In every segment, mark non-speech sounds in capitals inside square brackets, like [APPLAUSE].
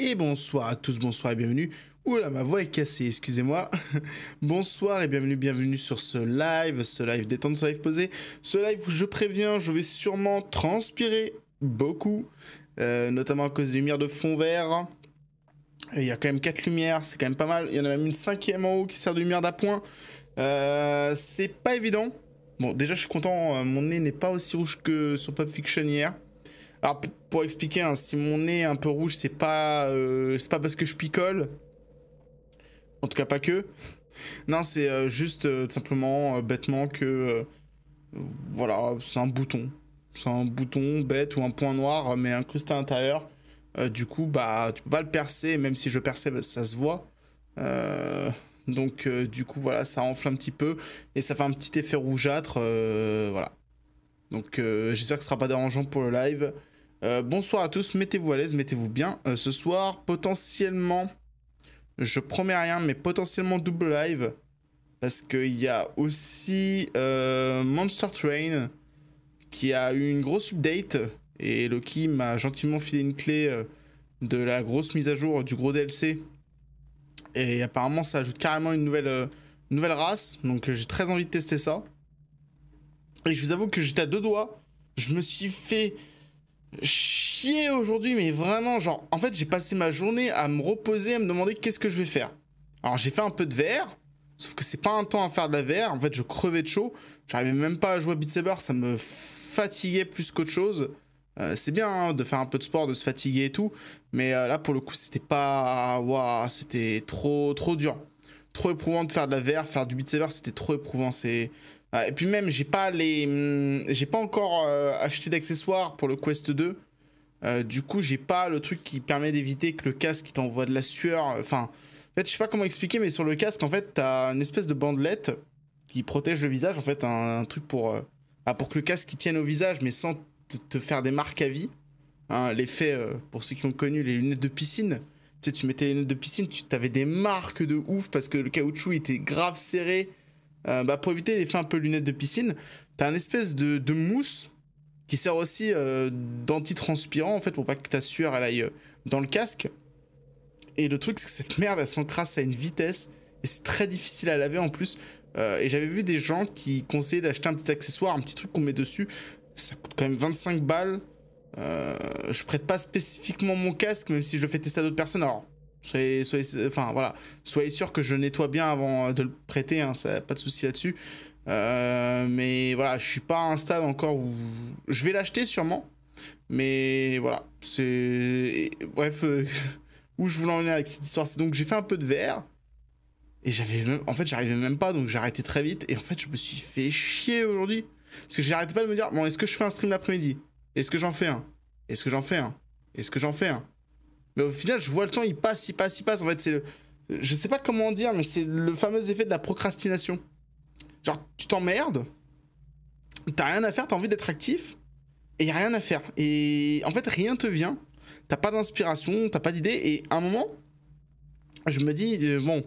Et bonsoir à tous, bonsoir et bienvenue. Oula, ma voix est cassée, excusez-moi. [LAUGHS] bonsoir et bienvenue, bienvenue sur ce live, ce live détente, ce live posé. Ce live où je préviens, je vais sûrement transpirer beaucoup, euh, notamment à cause des lumières de fond vert. Il y a quand même 4 lumières, c'est quand même pas mal. Il y en a même une cinquième en haut qui sert de lumière d'appoint. Euh, c'est pas évident. Bon, déjà, je suis content, euh, mon nez n'est pas aussi rouge que sur Pop Fiction hier. Alors pour expliquer, hein, si mon nez est un peu rouge, c'est pas, euh, pas parce que je picole. En tout cas pas que. Non, c'est euh, juste euh, simplement bêtement que voilà, c'est un bouton. C'est un bouton bête ou un point noir mais incrusté à l'intérieur. du coup, bah tu peux pas le percer, même si je perçais, bah, ça se voit. donc du coup voilà, ça enfle un petit peu et ça fait un petit effet rougeâtre. voilà. Donc j'espère que ce sera pas dérangeant pour le live. Euh, bonsoir à tous, mettez-vous à l'aise, mettez-vous bien. Euh, ce soir, potentiellement, je promets rien, mais potentiellement double live. Parce qu'il y a aussi euh, Monster Train qui a eu une grosse update. Et Loki m'a gentiment filé une clé de la grosse mise à jour du gros DLC. Et apparemment, ça ajoute carrément une nouvelle, nouvelle race. Donc j'ai très envie de tester ça. Et je vous avoue que j'étais à deux doigts. Je me suis fait chier aujourd'hui, mais vraiment, genre, en fait, j'ai passé ma journée à me reposer, à me demander qu'est-ce que je vais faire. Alors, j'ai fait un peu de VR, sauf que c'est pas un temps à faire de la VR. En fait, je crevais de chaud. J'arrivais même pas à jouer à Beat Saber, ça me fatiguait plus qu'autre chose. Euh, c'est bien hein, de faire un peu de sport, de se fatiguer et tout, mais euh, là, pour le coup, c'était pas. Waouh, c'était trop, trop dur. Trop éprouvant de faire de la VR, faire du Beat Saber, c'était trop éprouvant. C'est et puis même, j'ai pas les, hum, j'ai pas encore euh, acheté d'accessoires pour le Quest 2. Euh, du coup, j'ai pas le truc qui permet d'éviter que le casque t'envoie de la sueur. Enfin, en fait, je sais pas comment expliquer, mais sur le casque, en fait, t'as une espèce de bandelette qui protège le visage. En fait, un, truc pour, euh, bah, pour que le casque tienne au visage, mais sans te, faire des marques à vie. Hein, L'effet, pour ceux qui ont connu les lunettes de piscine, tu sais, tu mettais les lunettes de piscine, tu avais des marques de ouf parce que le caoutchouc était grave serré. Euh, bah, pour éviter l'effet un peu lunettes de piscine, t'as un espèce de, de, mousse qui sert aussi euh, d'antitranspirant en fait pour pas que ta sueur elle aille euh, dans le casque. Et le truc c'est que cette merde elle s'encrasse à une vitesse et c'est très difficile à laver en plus. et j'avais vu des gens qui conseillaient d'acheter un petit accessoire, un petit truc qu'on met dessus. Ça coûte quand même 25 balles. je prête pas spécifiquement mon casque, même si je le fais tester à d'autres personnes. Soyez, soyez, enfin, voilà. soyez sûr que je nettoie bien avant de le prêter, hein, ça, pas de souci là-dessus. Euh, mais voilà, je suis pas à un stade encore où je vais l'acheter sûrement. Mais voilà, c'est. Bref, euh, [LAUGHS] où je voulais en venir avec cette histoire, c'est donc j'ai fait un peu de VR. Et j'avais. En fait, j'arrivais même pas, donc j'ai arrêté très vite. Et en fait, je me suis fait chier aujourd'hui. Parce que j'arrêtais pas de me dire, bon, est-ce que je fais un stream l'après-midi? Est-ce que j'en fais un? Est-ce que j'en fais un? Est-ce que j'en fais un? Mais au final, je vois le temps, il passe, il passe, il passe. En fait, c'est le. Je sais pas comment dire, mais c'est le fameux effet de la procrastination. Genre, tu t'emmerdes, t'as rien à faire, t'as envie d'être actif, et y a rien à faire. Et en fait, rien te vient. T'as pas d'inspiration, t'as pas d'idée, et à un moment, je me dis, euh, bon,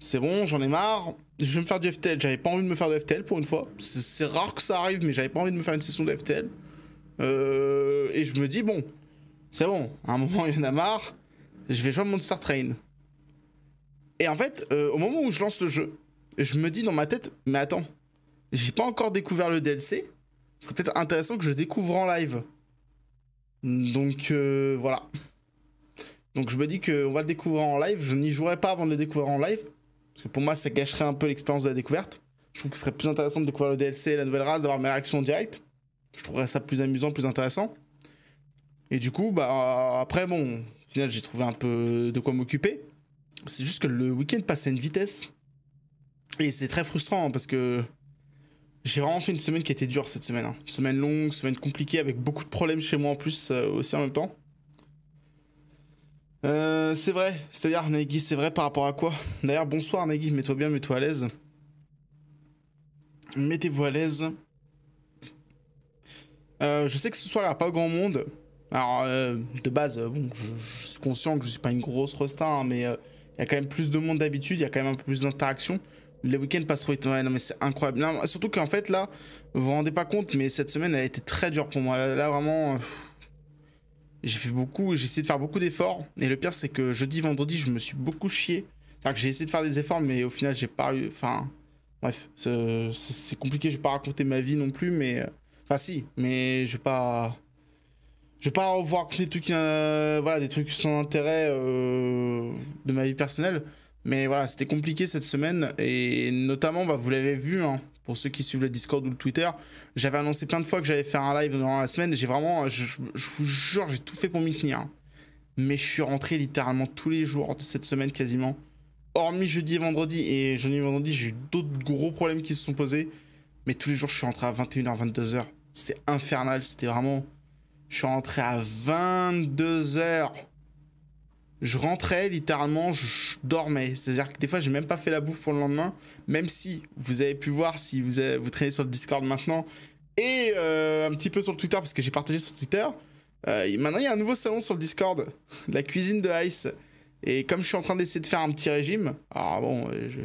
c'est bon, j'en ai marre, je vais me faire du FTL. J'avais pas envie de me faire de FTL pour une fois. C'est rare que ça arrive, mais j'avais pas envie de me faire une session de FTL. Euh, et je me dis, bon, c'est bon, à un moment [LAUGHS] il y en a marre, je vais jouer à Monster Train. Et en fait, euh, au moment où je lance le jeu, je me dis dans ma tête, mais attends, j'ai pas encore découvert le DLC, c'est peut-être intéressant que je découvre en live. Donc euh, voilà. Donc je me dis qu'on va le découvrir en live, je n'y jouerai pas avant de le découvrir en live, parce que pour moi ça gâcherait un peu l'expérience de la découverte. Je trouve que ce serait plus intéressant de découvrir le DLC, la nouvelle race, d'avoir mes réactions en direct. Je trouverais ça plus amusant, plus intéressant. Et du coup, bah, après, bon, au final, j'ai trouvé un peu de quoi m'occuper. C'est juste que le week-end passait à une vitesse. Et c'est très frustrant hein, parce que j'ai vraiment fait une semaine qui était dure cette semaine. Hein. Une semaine longue, semaine compliquée avec beaucoup de problèmes chez moi en plus euh, aussi en même temps. Euh, c'est vrai, c'est-à-dire Nagui, c'est vrai par rapport à quoi? D'ailleurs, bonsoir Nagui, mets-toi bien, mets-toi à l'aise. Mettez-vous à l'aise. Euh, je sais que ce soir, il n'y a pas grand monde. Alors, euh, de base, bon, je, suis conscient que je suis pas une grosse rosta, hein, mais euh, il y a quand même plus de monde d'habitude, il y a quand même un peu plus d'interaction. Les week-ends passent trop vite. Non, mais c'est incroyable. surtout qu'en fait, là, vous vous rendez pas compte, mais cette semaine, elle a été très dure pour moi. Là, vraiment. J'ai fait beaucoup, j'ai essayé de faire beaucoup d'efforts. Et le pire, c'est que jeudi, vendredi, je me suis beaucoup chié. C'est-à-dire que j'ai essayé de faire des efforts, mais au final, j'ai pas eu. Enfin, bref, c'est compliqué. Je vais pas raconter ma vie non plus, mais. Euh, enfin, si, mais je vais pas. Je vais pas des trucs, euh, des trucs sans intérêt euh, de ma vie personnelle. Mais voilà, c'était compliqué cette semaine. Et notamment, bah, vous l'avez vu, hein, pour ceux qui suivent le Discord ou le Twitter, j'avais annoncé plein de fois que j'allais faire un live durant la semaine. J'ai vraiment, je, vous jure, j'ai tout fait pour m'y tenir. Hein. Mais je suis rentré littéralement tous les jours de cette semaine quasiment. Hormis jeudi et vendredi. Et jeudi et vendredi, j'ai eu d'autres gros problèmes qui se sont posés. Mais tous les jours, je suis rentré à 21h, 22h. C'était infernal. C'était vraiment. Je suis rentré à 22h je rentrais littéralement, je dormais. C'est-à-dire que des fois, j'ai même pas fait la bouffe pour le lendemain, même si vous avez pu voir si vous, vous traînez sur le Discord maintenant et euh, un petit peu sur le Twitter parce que j'ai partagé sur Twitter. Euh, maintenant, il y a un nouveau salon sur le Discord, [LAUGHS] la cuisine de Ice. Et comme je suis en train d'essayer de faire un petit régime, alors bon, euh, je,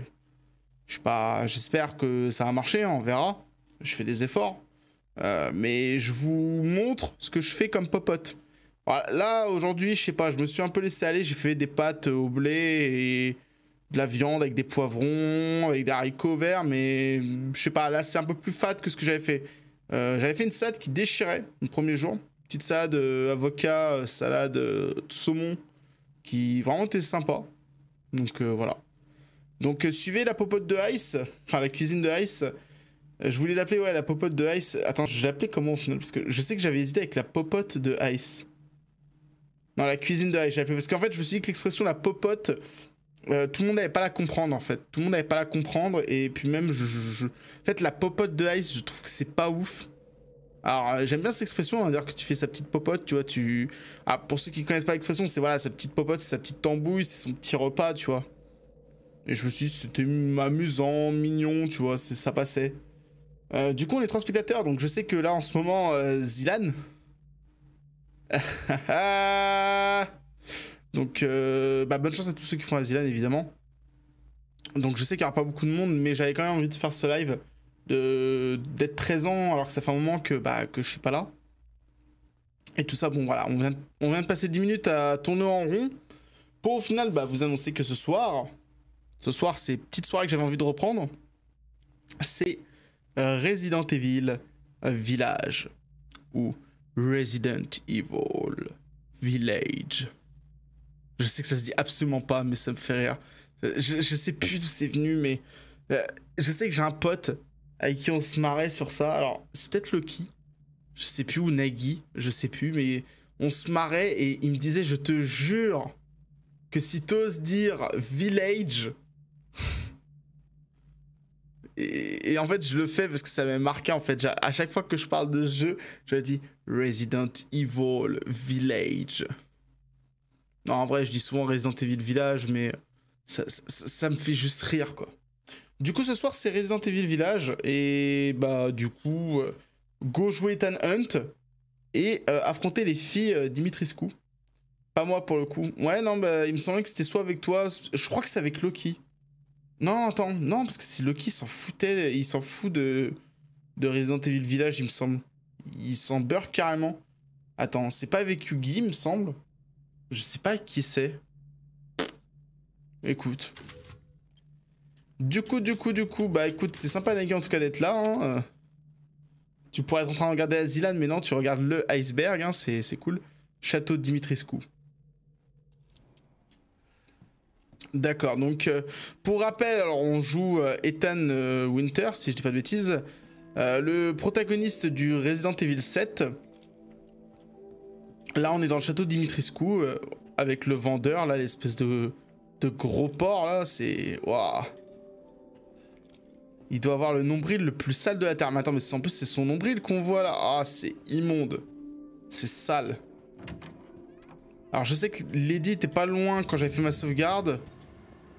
je pas, j'espère que ça va marcher, on verra. Je fais des efforts, mais je vous montre ce que je fais comme popote. Là, aujourd'hui, je sais pas, je me suis un peu laissé aller. J'ai fait des pâtes au blé et de la viande avec des poivrons, avec des haricots verts, mais je sais pas, là, c'est un peu plus fat que ce que j'avais fait. Euh, j'avais fait une salade qui déchirait le premier jour. Petite salade euh, avocat, euh, salade de saumon, qui vraiment était sympa. Donc voilà. Donc suivez la popote de Ice, enfin la cuisine de Ice. Je voulais l'appeler, ouais, la popote de Ice. Attends, je l'ai appelée comment au final Parce que je sais que j'avais hésité avec la popote de Ice. Dans la cuisine de Ice, Parce qu'en fait, je me suis dit que l'expression la popote, euh, tout le monde n'avait pas la comprendre en fait. Tout le monde n'avait pas la comprendre. Et puis même, je, en fait, la popote de Ice, je trouve que c'est pas ouf. Alors, euh, j'aime bien cette expression, hein, dire que tu fais sa petite popote, tu vois, tu... Ah, pour ceux qui connaissent pas l'expression, c'est voilà, sa petite popote, c'est sa petite tambouille, c'est son petit repas, tu vois. Et je me suis dit, c'était amusant, mignon, tu vois, ça passait. Euh, du coup, on est trois spectateurs, donc je sais que là, en ce moment, Zilan, [LAUGHS] Donc, euh, bah, bonne chance à tous ceux qui font Asilan, évidemment. Donc, je sais qu'il n'y aura pas beaucoup de monde, mais j'avais quand même envie de faire ce live, d'être présent, alors que ça fait un moment que, bah, que je suis pas là. Et tout ça, bon, voilà, on vient, on vient de passer 10 minutes à tourner en rond pour au final bah, vous annoncer que ce soir, ce soir, c'est petite soirée que j'avais envie de reprendre, c'est Resident Evil Village, ou Resident Evil Village. Je sais que ça se dit absolument pas, mais ça me fait rire. Je, sais plus d'où c'est venu, mais euh, je sais que j'ai un pote avec qui on se marrait sur ça. Alors, c'est peut-être Loki. Je sais plus, ou Nagui. Je sais plus, mais on se marrait et il me disait Je te jure que si t'oses dire Village. Et, en fait, je le fais parce que ça m'a marqué. En fait, à chaque fois que je parle de ce jeu, je dis Resident Evil Village. Non, en vrai, je dis souvent Resident Evil Village, mais ça, me fait juste rire, quoi. Du coup, ce soir, c'est Resident Evil Village. Et bah, du coup, euh, go jouer Ethan Hunt et euh, affronter les filles euh, Dimitriscu. Pas moi pour le coup. Ouais, non, bah, il me semblait que c'était soit avec toi. Je crois que c'est avec Loki. Non, attends, non, parce que si Loki s'en foutait, il s'en fout de, de Resident Evil Village, il me semble. Il s'en beurre carrément. Attends, c'est pas avec Yugi, il me semble. Je sais pas qui c'est. Écoute. Du coup, du coup, du coup, bah écoute, c'est sympa Nagui en tout cas d'être là. Hein. Euh, tu pourrais être en train de regarder Azilan, mais non, tu regardes le iceberg, hein, c'est cool. Château Dimitrescu. D'accord, donc euh, pour rappel, alors on joue euh, Ethan euh, Winter, si je dis pas de bêtises, le protagoniste du Resident Evil 7. Là, on est dans le château Dimitrescu avec le vendeur, là, l'espèce de, de gros porc, là, c'est. Waouh! Il doit avoir le nombril le plus sale de la Terre. Mais attends, mais en plus, c'est son nombril qu'on voit là. Ah, c'est immonde. C'est sale. Alors, je sais que Lady était pas loin quand j'avais fait ma sauvegarde.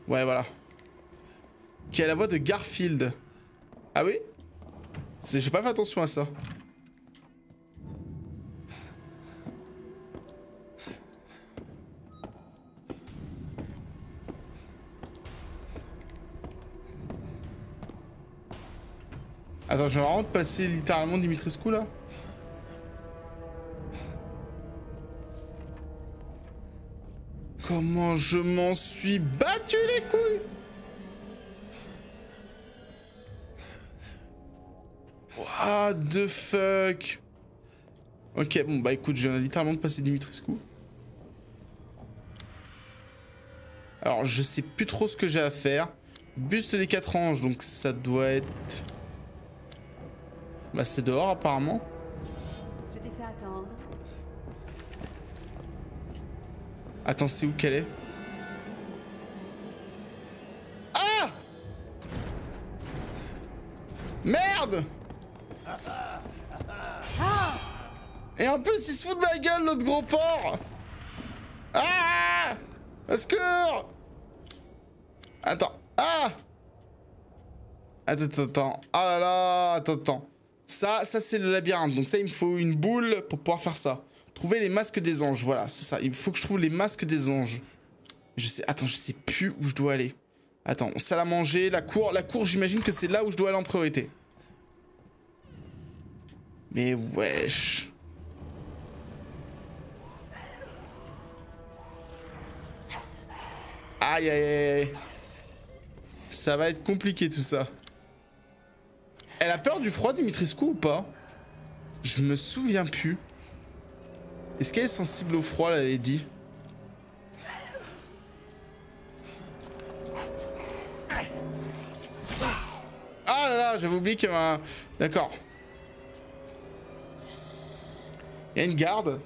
Ouais, voilà. Qui a la voix de Garfield. Ah oui? J'ai pas fait attention à ça. Attends, je vais vraiment passer littéralement Dimitrescu là Comment je m'en suis battu les couilles What the fuck Ok, bon bah écoute, je viens littéralement de passer Dimitrescu. Alors, je sais plus trop ce que j'ai à faire. Buste des quatre anges, donc ça doit être... Bah c'est dehors apparemment. Attends, c'est où qu'elle est Ah Merde Et en plus, il se fout de ma gueule, l'autre gros porc Ah Au secours Attends. Ah Attends, attends, attends. Ah là là, attends, attends. Ça, ça c'est le labyrinthe. Donc ça, il me faut une boule pour pouvoir faire ça. Trouver les masques des anges, voilà, c'est ça. Il faut que je trouve les masques des anges. Je sais, attends, je sais plus où je dois aller. Attends, salle à manger, la cour. La cour, j'imagine que c'est là où je dois aller en priorité. Mais wesh. Aïe aïe aïe. Ça va être compliqué tout ça. Elle a peur du froid, Dimitrescu, ou pas? Je me souviens plus. Est-ce qu'elle est sensible au froid, la Lady Ah là là, j'avais oublié qu'il y avait un... D'accord. Il y a une garde.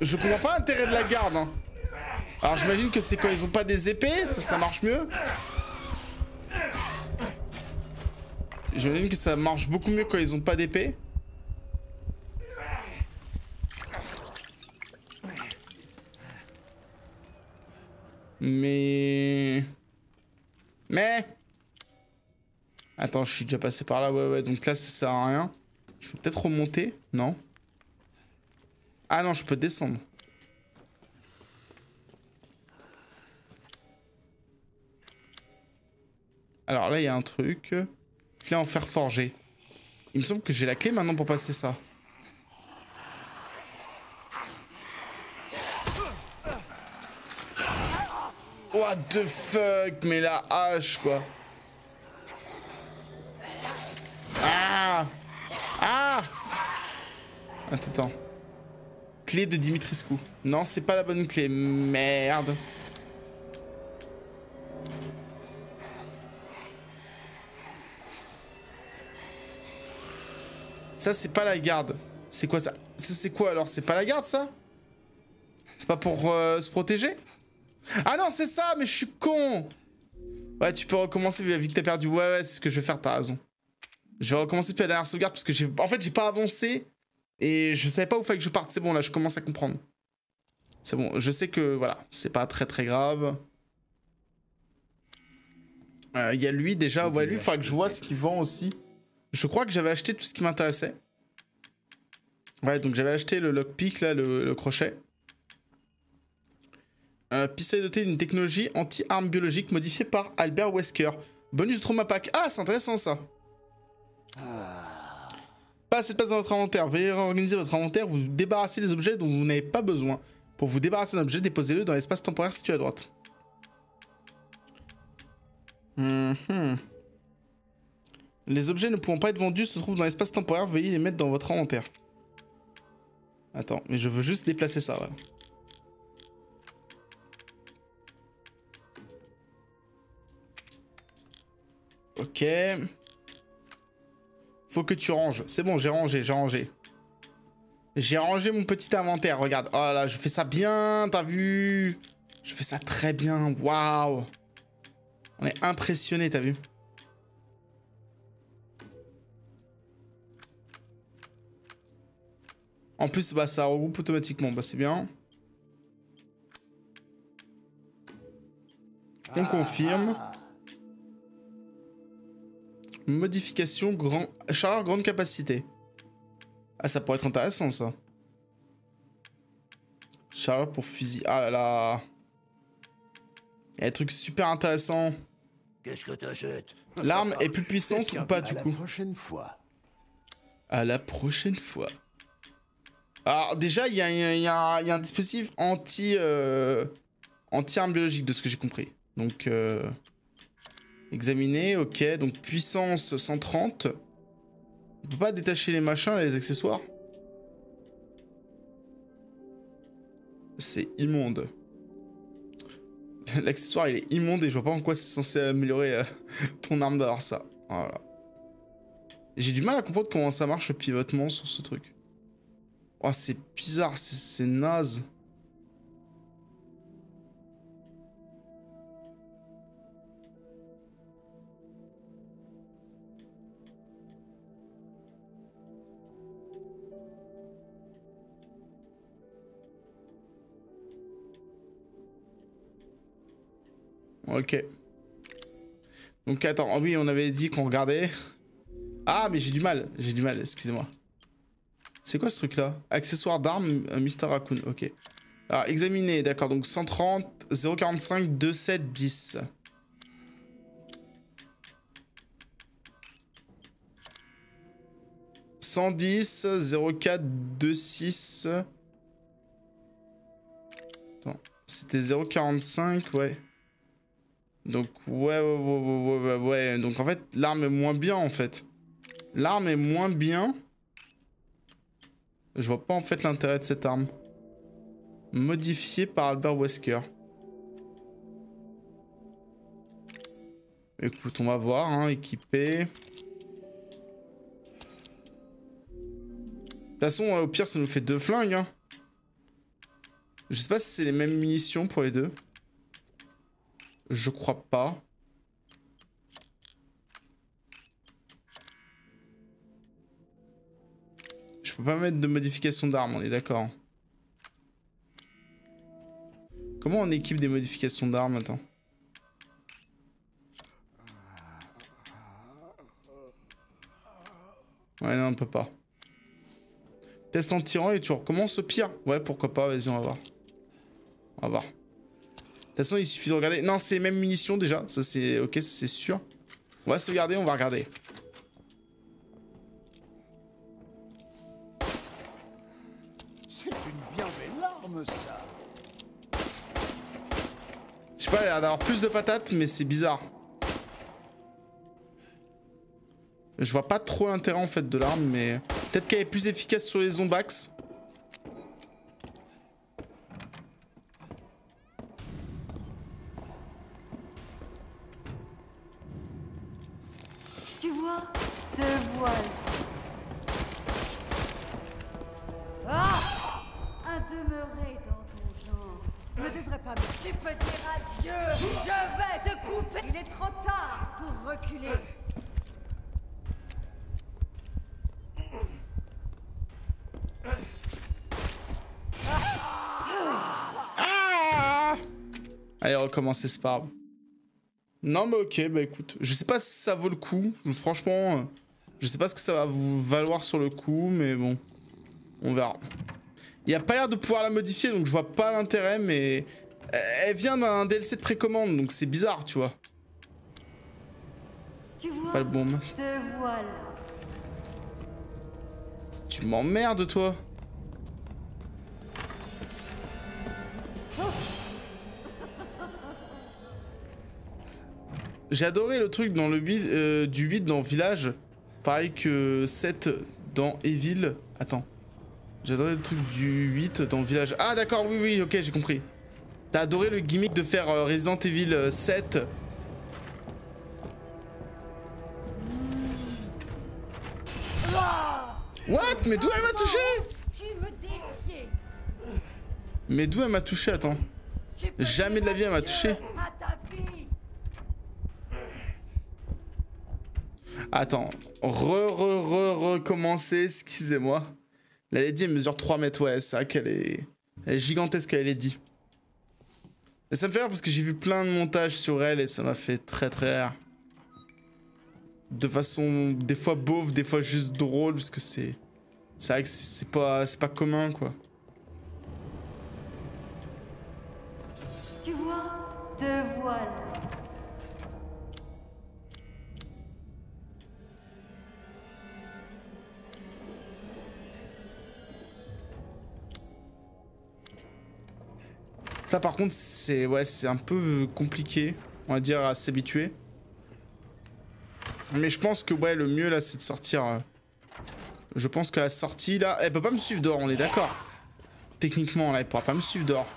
Je comprends pas l'intérêt de la garde. Hein. Alors j'imagine que c'est quand ils ont pas des épées, ça, marche mieux. J'imagine que ça marche beaucoup mieux quand ils ont pas d'épée. Mais... Mais... Attends, je suis déjà passé par là, ouais, ouais. Donc là, ça sert à rien. Je peux peut-être remonter Non? Ah non, je peux descendre. Alors là, il y a un truc. Clé en fer forgé. Il me semble que j'ai la clé maintenant pour passer ça. What the fuck Mais la hache, quoi. Ah Ah Attends, attends. Clé de Dimitrescu. Non, c'est pas la bonne clé. Merde. Ça, c'est pas la garde. C'est quoi ça C'est quoi alors C'est pas la garde, ça C'est pas pour euh, se protéger Ah non, c'est ça, mais je suis con Ouais, tu peux recommencer vu que t'as perdu. Ouais, ouais, c'est ce que je vais faire, t'as raison. Je vais recommencer depuis la dernière sauvegarde parce que j'ai... En fait, j'ai pas avancé et je savais pas où fallait que je parte. C'est bon, là, je commence à comprendre. C'est bon, je sais que, voilà, c'est pas très très grave. Il euh, y a lui déjà. Ouais, lui, il faudra que je vois ce qu'il vend aussi. Je crois que j'avais acheté tout ce qui m'intéressait. Ouais, donc j'avais acheté le lockpick, là, le, crochet. Un pistolet doté d'une technologie anti-arme biologique modifiée par Albert Wesker. Bonus trauma pack. Ah, c'est intéressant ça. Pas assez de place dans votre inventaire. Veuillez réorganiser votre inventaire. Vous débarrassez des objets dont vous n'avez pas besoin. Pour vous débarrasser d'un objet, déposez-le dans l'espace temporaire situé à droite. -hmm. Les objets ne pouvant pas être vendus se trouvent dans l'espace temporaire. Veuillez les mettre dans votre inventaire. Attends, mais je veux juste déplacer ça, voilà. Ok. Faut que tu ranges. C'est bon, j'ai rangé, j'ai rangé. J'ai rangé mon petit inventaire, regarde. Oh là là, je fais ça bien, t'as vu? Je fais ça très bien, waouh On est impressionné, t'as vu? En plus, bah, ça regroupe automatiquement. Bah, c'est bien. On confirme. Modification, grand... chaleur grande capacité. Ah, ça pourrait être intéressant, ça. Chaleur pour fusil. Ah là là. Il y a des trucs super intéressants. Qu'est-ce que t'achètes? L'arme est plus puissante ou pas du À coup? la prochaine fois. À la prochaine fois. Alors déjà, il y, a- un dispositif anti euh, biologique de ce que j'ai compris. Donc euh, examiner, ok. Donc puissance 130. On peut pas détacher les machins, les accessoires. C'est immonde. [LAUGHS] L'accessoire il est immonde et je vois pas en quoi c'est censé améliorer euh, [LAUGHS] ton arme d'avoir ça. Voilà. J'ai du mal à comprendre comment ça marche le pivotement sur ce truc. Oh, c'est bizarre, c'est- naze. Ok. Donc attends, oh oui, on avait dit qu'on regardait. Ah, mais j'ai du mal, j'ai du mal, excusez-moi. C'est quoi ce truc-là Accessoire d'armes, euh, Mr. Raccoon, ok. Alors, examiner, d'accord, donc 130, 045, 27, 10. « 110, 04, 26... Attends, c'était 045, ouais. Donc, ouais, ouais, ouais, ouais, ouais, ouais. Donc, en fait, l'arme est moins bien, en fait. L'arme est moins bien. Je vois pas, en fait, l'intérêt de cette arme. Modifié par Albert Wesker. Écoute, on va voir, hein, équipé. De toute façon, au pire, ça nous fait deux flingues, hein. Je sais pas si c'est les mêmes munitions pour les deux. Je crois pas. Je peux pas mettre de modification d'armes, on est d'accord. Comment on équipe des modifications d'armes, attends? Ouais, non, on peut pas. Test en tirant et tu recommences au pire? Ouais, pourquoi pas, vas-y, on va voir. On va voir. De toute façon, il suffit de regarder. Non, c'est les mêmes munitions déjà. Ça, c'est ok, c'est sûr. On va sauvegarder, on va regarder. Ça. Je sais pas, il a l'air d'avoir plus de patates, mais c'est bizarre. Je vois pas trop l'intérêt en fait de l'arme, mais peut-être qu'elle est plus efficace sur les zombax. Tu vois Te voilà. Ah Un demeuré dans ton genre ne devrait pas me... Tu peux dire adieu Je vais te couper Il est trop tard pour reculer. Ah Allez, recommencer, pas grave. Non, mais ok, bah écoute. Je sais pas si ça vaut le coup. Franchement, euh, je sais pas ce que ça va vous valoir sur le coup, mais bon. On verra. Il y a pas l'air de pouvoir la modifier, donc je vois pas l'intérêt, mais... Elle vient d'un DLC de précommande, donc c'est bizarre, tu vois. Tu vois Pas le bon masque. Te voilà. Tu m'emmerdes, toi. [LAUGHS] J'ai adoré le truc dans le 8, euh, du 8 dans Village. Pareil que 7 dans Evil. Attends. Adoré le truc du 8 dans Village. Ah d'accord, oui, oui, ok, j'ai compris. T'as adoré le gimmick de faire euh, Resident Evil euh, 7. What? Mais d'où elle m'a touché? Mais d'où elle m'a touché, attends. Jamais de la vie, elle m'a touché. Attends, re, re, re, recommencer, excusez-moi. La Lady, elle mesure 3 mètres, ouais, c'est vrai qu'elle est... Est gigantesque, la Lady. Et ça me fait rire parce que j'ai vu plein de montages sur elle et ça m'a fait très très rire. De façon, des fois beauf, des fois juste drôle, parce que c'est... C'est vrai que c'est pas, pas commun, quoi. Tu vois Te voilà. Ça par contre c'est un peu compliqué, on va dire, à s'habituer. Mais je pense que ouais, le mieux là c'est de sortir... Euh, je pense qu'à la sortie là... Elle peut pas me suivre dehors, on est d'accord. Techniquement là, elle pourra pas me suivre dehors.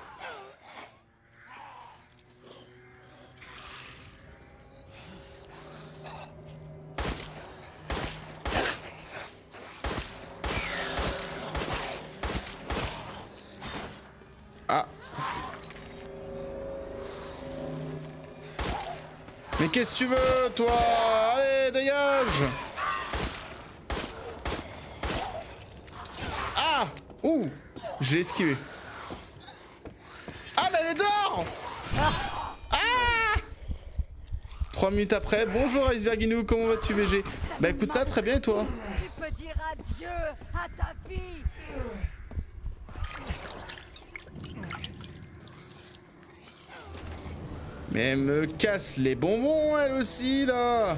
Qu'est-ce que tu veux, toi? Allez, dégage! Ah! Ouh! J'ai esquivé. Ah, mais elle est dehors! Ah! Trois minutes après, bonjour Iceberginou, comment vas-tu VG Bah écoute ça, très bien et toi? Tu peux dire adieu à ta fille Mais elle me casse les bonbons, elle aussi, là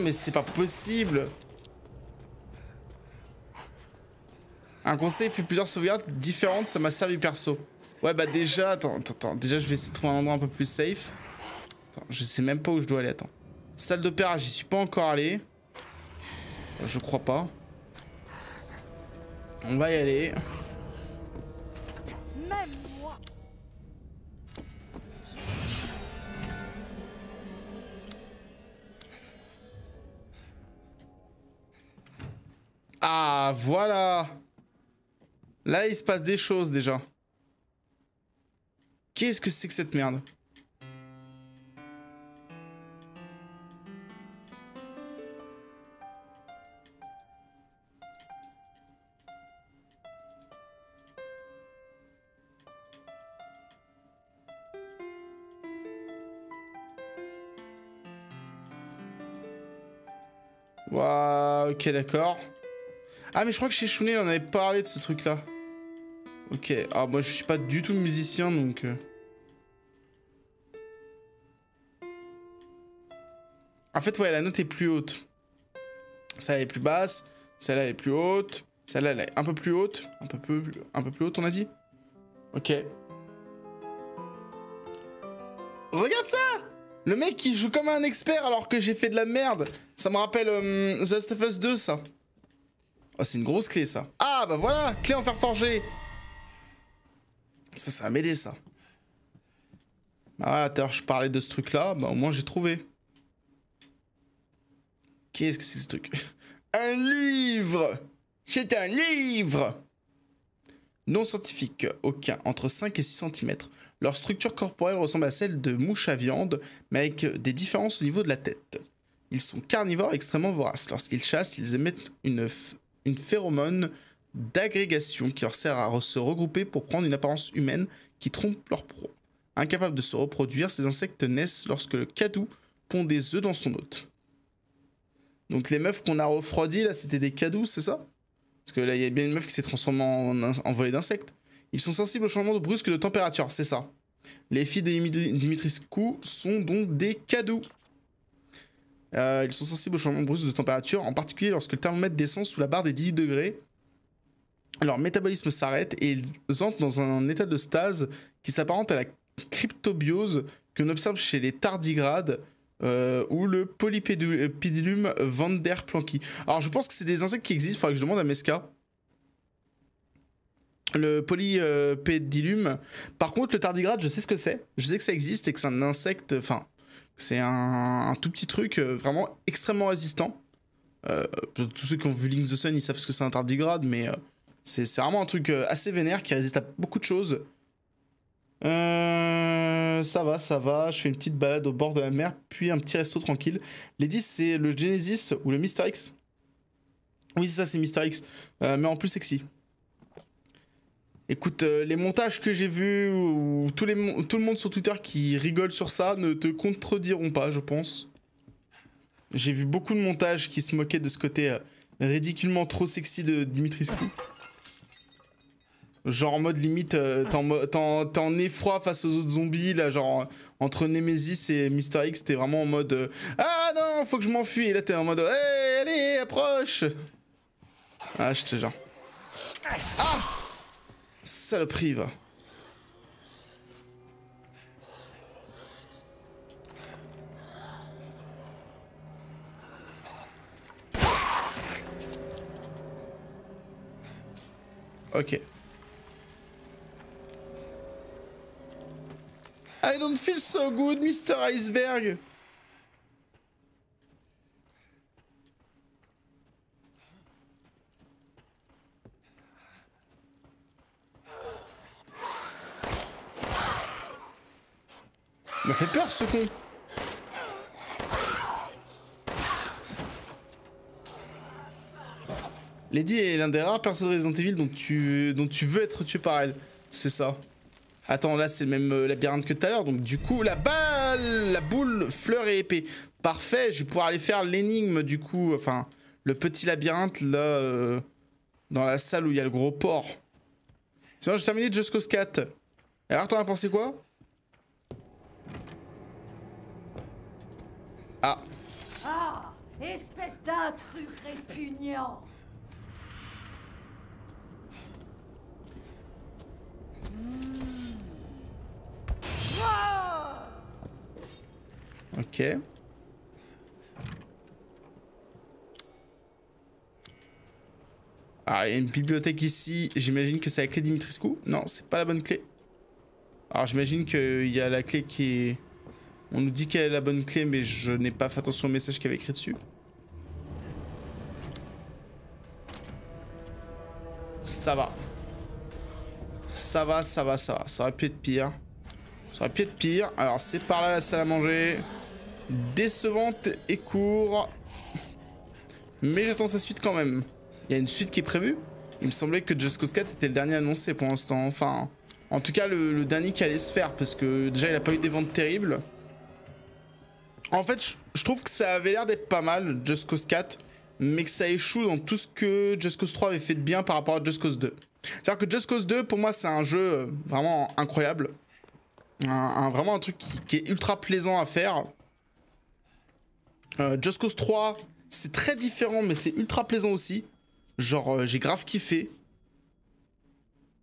mais c'est pas possible Un conseil fait plusieurs sauvegardes différentes, ça m'a servi perso. Ouais, bah déjà, attends, attends, déjà je vais essayer de trouver un endroit un peu plus safe. Attends, je sais même pas où je dois aller, attends. Salle d'opéra, j'y suis pas encore allé. Je crois pas. On va y aller. Même Ah, voilà Là, il se passe des choses déjà. Qu'est-ce que c'est que cette merde? Waouh, ok d'accord. Ah mais je crois que chez Shunei on avait parlé de ce truc là. Ok, ah moi je suis pas du tout musicien donc... Euh. En fait ouais la note est plus haute. Celle-là est plus basse, celle-là est plus haute, celle-là elle est un peu plus haute, un peu, plus, haute on a dit Ok. Regarde ça Le mec qui joue comme un expert alors que j'ai fait de la merde. Ça me rappelle euh, The Last of Us 2 ça. Oh c'est une grosse clé ça. Ah bah voilà, clé en fer forgé ça, ça va m'aider, ça. Ah, je parlais de ce truc-là, bah au moins j'ai trouvé. Qu'est-ce que c'est que ce truc? [LAUGHS] Un livre C'est un livre Non scientifique, aucun, entre 5 et 6 cm. Leur structure corporelle ressemble à celle de mouches à viande, mais avec des différences au niveau de la tête. Ils sont carnivores extrêmement voraces. Lorsqu'ils chassent, ils émettent une, une phéromone d'agrégation qui leur sert à se regrouper pour prendre une apparence humaine qui trompe leur proie. Incapables de se reproduire, ces insectes naissent lorsque le cadou pond des œufs dans son hôte. Donc les meufs qu'on a refroidies, là, c'était des cadous, c'est ça? Parce que là, il y a bien une meuf qui s'est transformée en, en volée d'insectes. Ils sont sensibles au changement de brusque de température, c'est ça. Les filles de Dimitriscu sont donc des cadous. Euh, ils sont sensibles au changement de brusque de température, en particulier lorsque le thermomètre descend sous la barre des 10 degrés leur métabolisme s'arrête et ils entrent dans un état de stase qui s'apparente à la cryptobiose qu'on observe chez les tardigrades euh, ou le Polypedilum vanderplanki. Alors je pense que c'est des insectes qui existent, il faudrait que je demande à Meska. le polypédilume. Par contre, le tardigrade, je sais ce que c'est. Je sais que ça existe et que c'est un insecte. Enfin, c'est un, tout petit truc euh, vraiment extrêmement résistant. Euh, tous ceux qui ont vu Link the Sun, ils savent ce que c'est un tardigrade, mais euh, c'est vraiment un truc assez vénère qui résiste à beaucoup de choses. Ça va, ça va. Je fais une petite balade au bord de la mer, puis un petit resto tranquille. Les 10, c'est le Genesis ou le Mister X. Oui, c'est ça, c'est Mister X, mais en plus sexy. Écoute, euh, les montages que j'ai vus, ou tout le monde sur Twitter qui rigole sur ça, ne te contrediront pas, je pense. J'ai vu beaucoup de montages qui se moquaient de ce côté euh, ridiculement trop sexy de Dimitriscu. Genre en mode limite, euh, t'es en, effroi face aux autres zombies, là, genre entre Nemesis et Mister X, t'es vraiment en mode Ah non, faut que je m'enfuis, et là t'es en mode Hey, allez, approche Ah, je te jure. Ah Saloperie, va. Ok. I don't feel so good, Mr. Iceberg. Il m'a fait peur ce con. Lady est l'un des rares personnes de Resident Evil dont tu, dont tu veux être tué par elle. C'est ça. Attends, là c'est le même euh, labyrinthe que tout à l'heure. Donc du coup, la balle, la boule, fleur et épée. Parfait, je vais pouvoir aller faire l'énigme du coup. Enfin, le petit labyrinthe là, euh, dans la salle où il y a le gros porc. Sinon, j'ai terminé Just Cause 4. Alors, t'en as pensé quoi? Ah, Ah Espèce d'intrus répugnant Hmm. Ah ok. Alors, il y a une bibliothèque ici. J'imagine que c'est la clé Dimitrescu? Non, c'est pas la bonne clé. Alors, j'imagine qu'il y a la clé qui est. On nous dit qu'elle est la bonne clé, mais je n'ai pas fait attention au message qu'il y avait écrit dessus. Ça va. Ça va, ça va, ça va. Ça aurait pu être pire. Ça aurait pu être pire. Alors, c'est par là la salle à manger. Décevante et court. Mais j'attends sa suite quand même. Il y a une suite qui est prévue. Il me semblait que Just Cause 4 était le dernier annoncé pour l'instant. Enfin, en tout cas, le, le dernier qui allait se faire. Parce que déjà, il a pas eu des ventes terribles. En fait, je, trouve que ça avait l'air d'être pas mal, Just Cause 4. Mais que ça échoue dans tout ce que Just Cause 3 avait fait de bien par rapport à Just Cause 2. C'est-à-dire que Just Cause 2, pour moi, c'est un jeu euh, vraiment incroyable. Vraiment un truc qui, est ultra plaisant à faire. Euh, Just Cause 3, c'est très différent, mais c'est ultra plaisant aussi. Genre, euh, j'ai grave kiffé.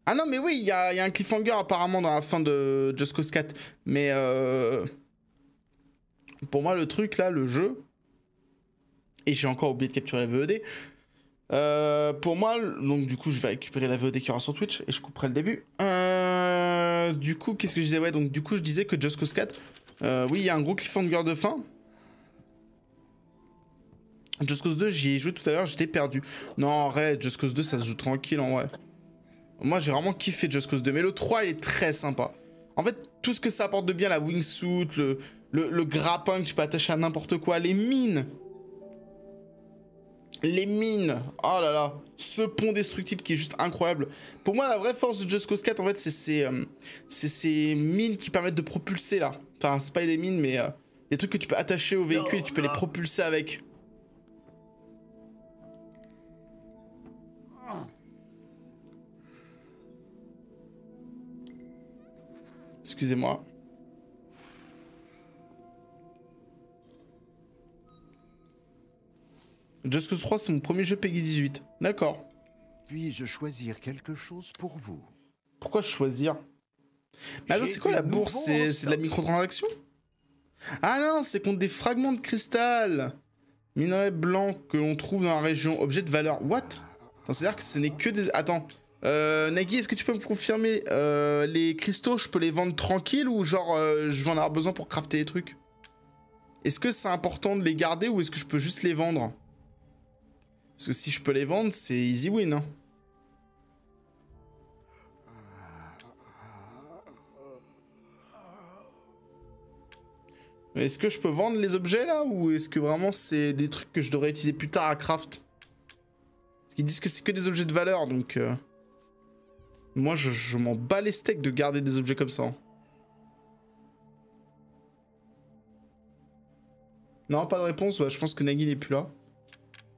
Ah non, mais oui, il y a, un cliffhanger apparemment dans la fin de Just Cause 4. Mais pour moi, le truc là, le jeu. Et j'ai encore oublié de capturer la VOD. Euh, pour moi, donc du coup, je vais récupérer la VOD qui aura sur Twitch et je couperai le début. Euh, du coup, qu'est-ce que je disais? Ouais, donc du coup, je disais que Just Cause 4, euh, oui, il y a un gros cliffhanger de fin. Just Cause 2, j'y ai joué tout à l'heure, j'étais perdu. Non, arrête, Just Cause 2, ça se joue tranquille en vrai. Moi, j'ai vraiment kiffé Just Cause 2, mais le 3, il est très sympa. En fait, tout ce que ça apporte de bien, la wingsuit, le, le, le grappin que tu peux attacher à n'importe quoi, les mines. Les mines, oh là là, ce pont destructible qui est juste incroyable. Pour moi, la vraie force de Just Cause 4, en fait, c'est ces, euh, ces mines qui permettent de propulser là. Enfin, c'est pas des mines, mais euh, des trucs que tu peux attacher au véhicule et tu peux les propulser avec. Excusez-moi. Just Cause 3, c'est mon premier jeu Peggy 18. D'accord. Puis-je choisir quelque chose pour vous? Pourquoi choisir? Mais J'ai c'est quoi la bourse? C'est de la microtransaction Ah non, c'est contre des fragments de cristal Minerai blanc que l'on trouve dans la région. Objet de valeur. What? C'est-à-dire que ce n'est que des... Attends. Euh, Nagui, est-ce que tu peux me confirmer euh, les cristaux, je peux les vendre tranquille ou genre euh, je vais en avoir besoin pour crafter des trucs? Est-ce que c'est important de les garder ou est-ce que je peux juste les vendre? Parce que si je peux les vendre, c'est easy win. Hein. Est-ce que je peux vendre les objets là ou est-ce que vraiment c'est des trucs que je devrais utiliser plus tard à craft? Ils disent que c'est que des objets de valeur donc... Euh, moi je, m'en bats les steaks de garder des objets comme ça. Hein. Non, pas de réponse, je pense que Nagui n'est plus là.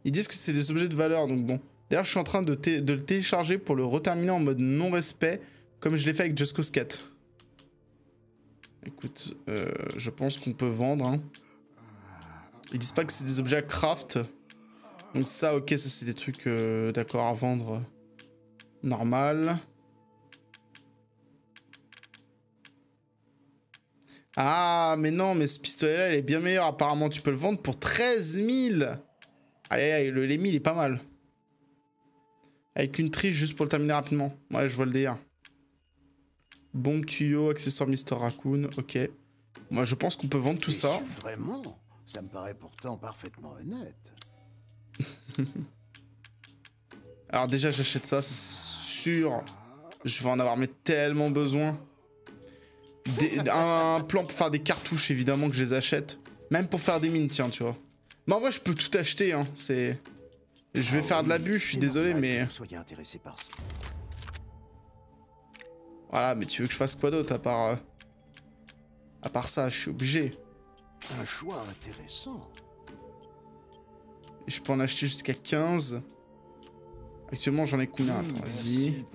Ils disent que c'est des objets de valeur donc bon. D'ailleurs je suis en train de, le télécharger pour le reterminer en mode non-respect comme je l'ai fait avec Just Cause 4. Écoute, euh, je pense qu'on peut vendre. Hein. Ils disent pas que c'est des objets à craft. Donc ça, ok, ça c'est des trucs euh, d'accord à vendre. Normal. Ah, mais non, mais ce pistolet-là, il est bien meilleur. Apparemment, tu peux le vendre pour 13 000. Aïe, aïe, le Lémi, il est pas mal. Avec une triche juste pour le terminer rapidement. Ouais, je vois le délire. Bombe tuyau, accessoire Mister Raccoon, ok. Moi je pense qu'on peut vendre tout ça. Vraiment Ça me paraît pourtant parfaitement honnête. [LAUGHS] Alors déjà j'achète ça, c'est sûr. Je vais en avoir mais tellement besoin. Un plan pour faire des cartouches évidemment que je les achète. Même pour faire des mines tiens tu vois. Mais en vrai je peux tout acheter hein, c'est... Je vais ah faire de l'abus, je suis désolé mais... Soyez intéressé par ça. Voilà, mais tu veux que je fasse quoi d'autre à part... Euh, à part ça, je suis obligé. Un choix intéressant. Je peux en acheter jusqu'à 15. Actuellement, j'en ai combien hmm, Attends, vas-y.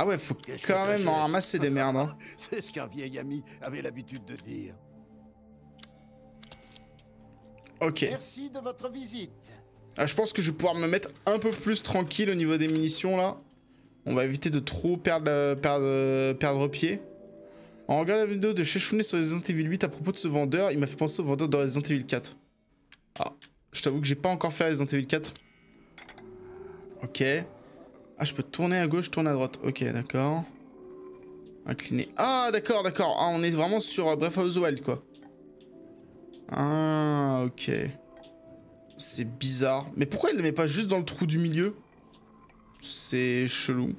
Ah ouais, faut quand même en ramasser des merdes. Hein. [LAUGHS] C'est ce qu'un vieil ami avait l'habitude de dire. Ok. Merci de votre visite. Ah, je pense que je vais pouvoir me mettre un peu plus tranquille au niveau des munitions là. On va éviter de trop perdre, euh, perdre, euh, perdre pied. En regardant la vidéo de Chechouné sur Resident Evil 8 à propos de ce vendeur, il m'a fait penser au vendeur de Resident Evil 4. Ah, je t'avoue que j'ai pas encore fait Resident Evil 4. Ok. Ah, je peux tourner à gauche, tourner à droite. Ok, d'accord. Incliner. Ah, d'accord, d'accord. Ah, on est vraiment sur euh, Breath of the Wild, quoi. Ah, ok. C'est bizarre. Mais pourquoi il ne met pas juste dans le trou du milieu? C'est chelou.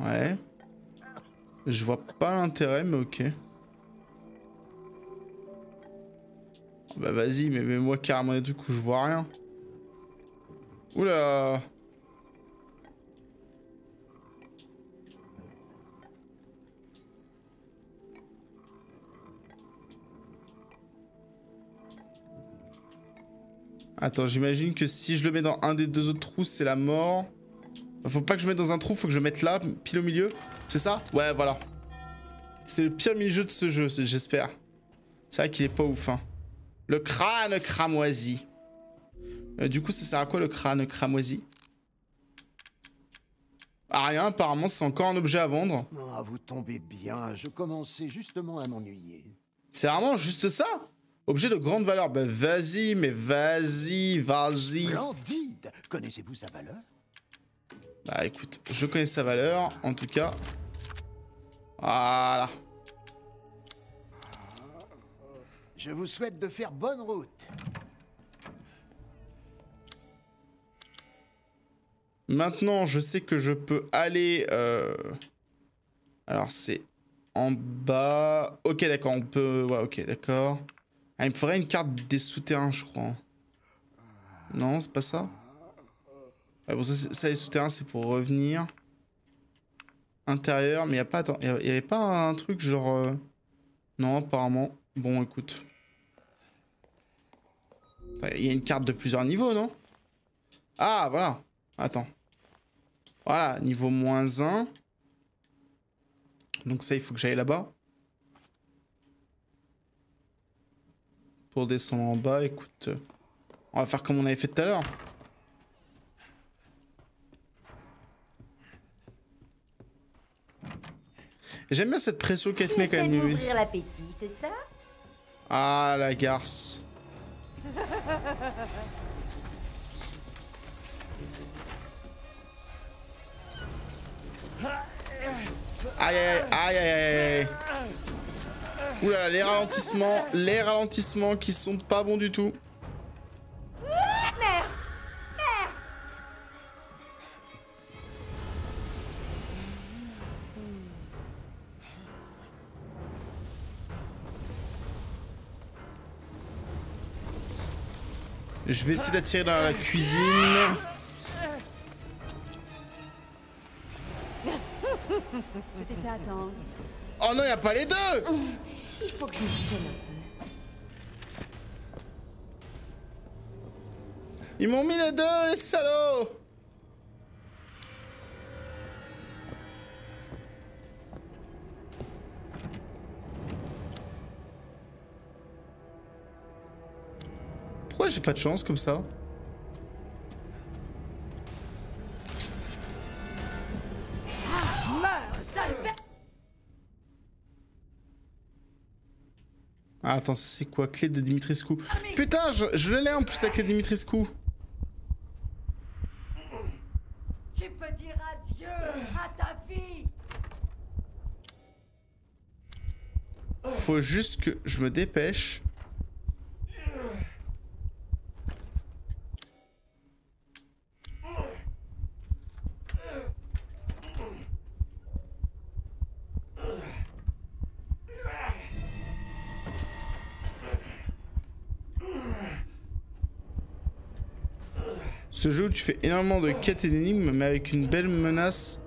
Ouais. Je vois pas l'intérêt, mais ok. Bah vas-y, mais mets-moi carrément des trucs où je vois rien. Oula Attends, j'imagine que si je le mets dans un des deux autres trous, c'est la mort. Faut pas que je mette dans un trou, faut que je mette là, pile au milieu. C'est ça? Ouais, voilà. C'est le pire mini-jeu de ce jeu, j'espère. C'est vrai qu'il est pas ouf, hein. Le crâne cramoisi. Euh, du coup, ça sert à quoi le crâne cramoisi? Ah rien, apparemment c'est encore un objet à vendre. Ah, vous tombez bien, je commençais justement à m'ennuyer. C'est vraiment juste ça? Objet de grande valeur. Bah vas-y, mais vas-y, vas-y. Splendide Connaissez-vous sa valeur? Bah écoute, je connais sa valeur, en tout cas. Voilà. Je vous souhaite de faire bonne route. Maintenant, je sais que je peux aller... Euh... Alors, c'est en bas... Ok, d'accord, on peut... Ouais, ok, d'accord. Ah, il me faudrait une carte des souterrains, je crois. Non, c'est pas ça? Bon, ça, les souterrains, c'est pour revenir. Intérieur, mais il n'y a pas... Attends, il n'y avait pas un truc genre... Euh, non, apparemment. Bon, écoute. Il y a une carte de plusieurs niveaux, non? Ah, voilà. Attends. Voilà, niveau moins 1. Donc ça, il faut que j'aille là-bas. pour descendre en bas, écoute, on va faire comme on avait fait tout à l'heure. J'aime bien cette pression qu'elle te met quand même. l'appétit, c'est ça? Ah, la garce. Aïe aïe aïe aïe aïe. Oula, les ralentissements, les ralentissements qui sont pas bons du tout. Je vais essayer d'attirer dans la cuisine. Je t'ai fait attendre. Oh non, y a pas les deux Il faut que je me tienne un peu. Ils m'ont mis les deux, les salauds Pourquoi j'ai pas de chance comme ça Ah attends, ça c'est quoi? Clé de Dimitrescu. Putain, je, je l'ai en plus la clé de Dimitrescu. Tu peux dire adieu à ta vie Faut juste que je me dépêche. Ce jeu où tu fais énormément de quêtes et d'énigmes, mais avec une belle menace.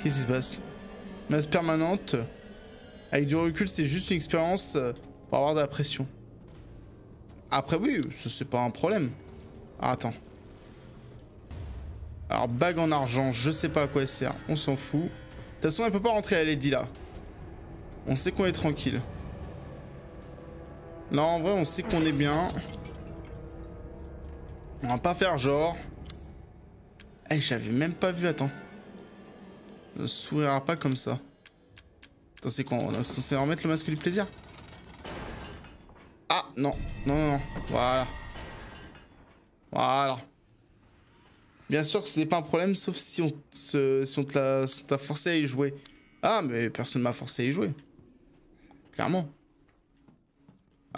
Qu'est-ce qui se passe Menace permanente. Avec du recul, c'est juste une expérience euh, pour avoir de la pression. Après, oui, ça c'est pas un problème. Ah, attends. Alors, bague en argent, je sais pas à quoi elle sert. On s'en fout. De toute façon, elle peut pas rentrer à Lady là. On sait qu'on est tranquille. Non, en vrai, on sait qu'on est bien. On va pas faire genre. Eh, j'avais même pas vu, attends. Ne sourira pas comme ça. Attends, c'est quoi On est censé remettre le masque du plaisir? Ah, non. Non, non, non. Voilà. Voilà. Bien sûr que ce n'est pas un problème, sauf si on te- si on t'a forcé à y jouer. Ah, mais personne m'a forcé à y jouer. Clairement.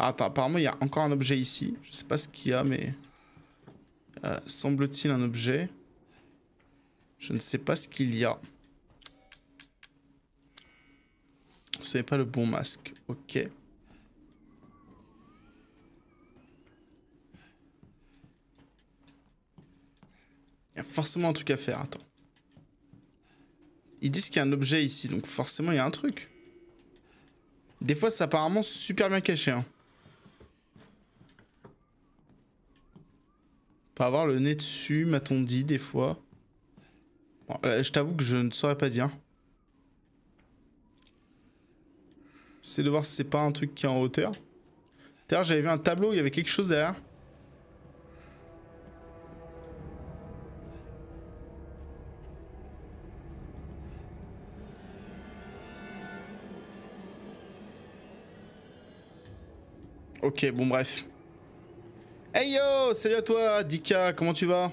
Ah, attends, apparemment, il y a encore un objet ici. Je sais pas ce qu'il y a, mais... Euh, Semble-t-il un objet. Je ne sais pas ce qu'il y a. Ce n'est pas le bon masque. Ok. Il y a forcément un truc à faire. Attends. Ils disent qu'il y a un objet ici, donc forcément il y a un truc. Des fois, c'est apparemment super bien caché. Hein. Pas avoir le nez dessus, m'a-t-on dit des fois. Euh, je t'avoue que je ne saurais pas dire. J'essaie de voir si c'est pas un truc qui est en hauteur. D'ailleurs, j'avais vu un tableau, il y avait quelque chose derrière. Ok, bon bref. Hey yo, salut à toi, Dika, comment tu vas?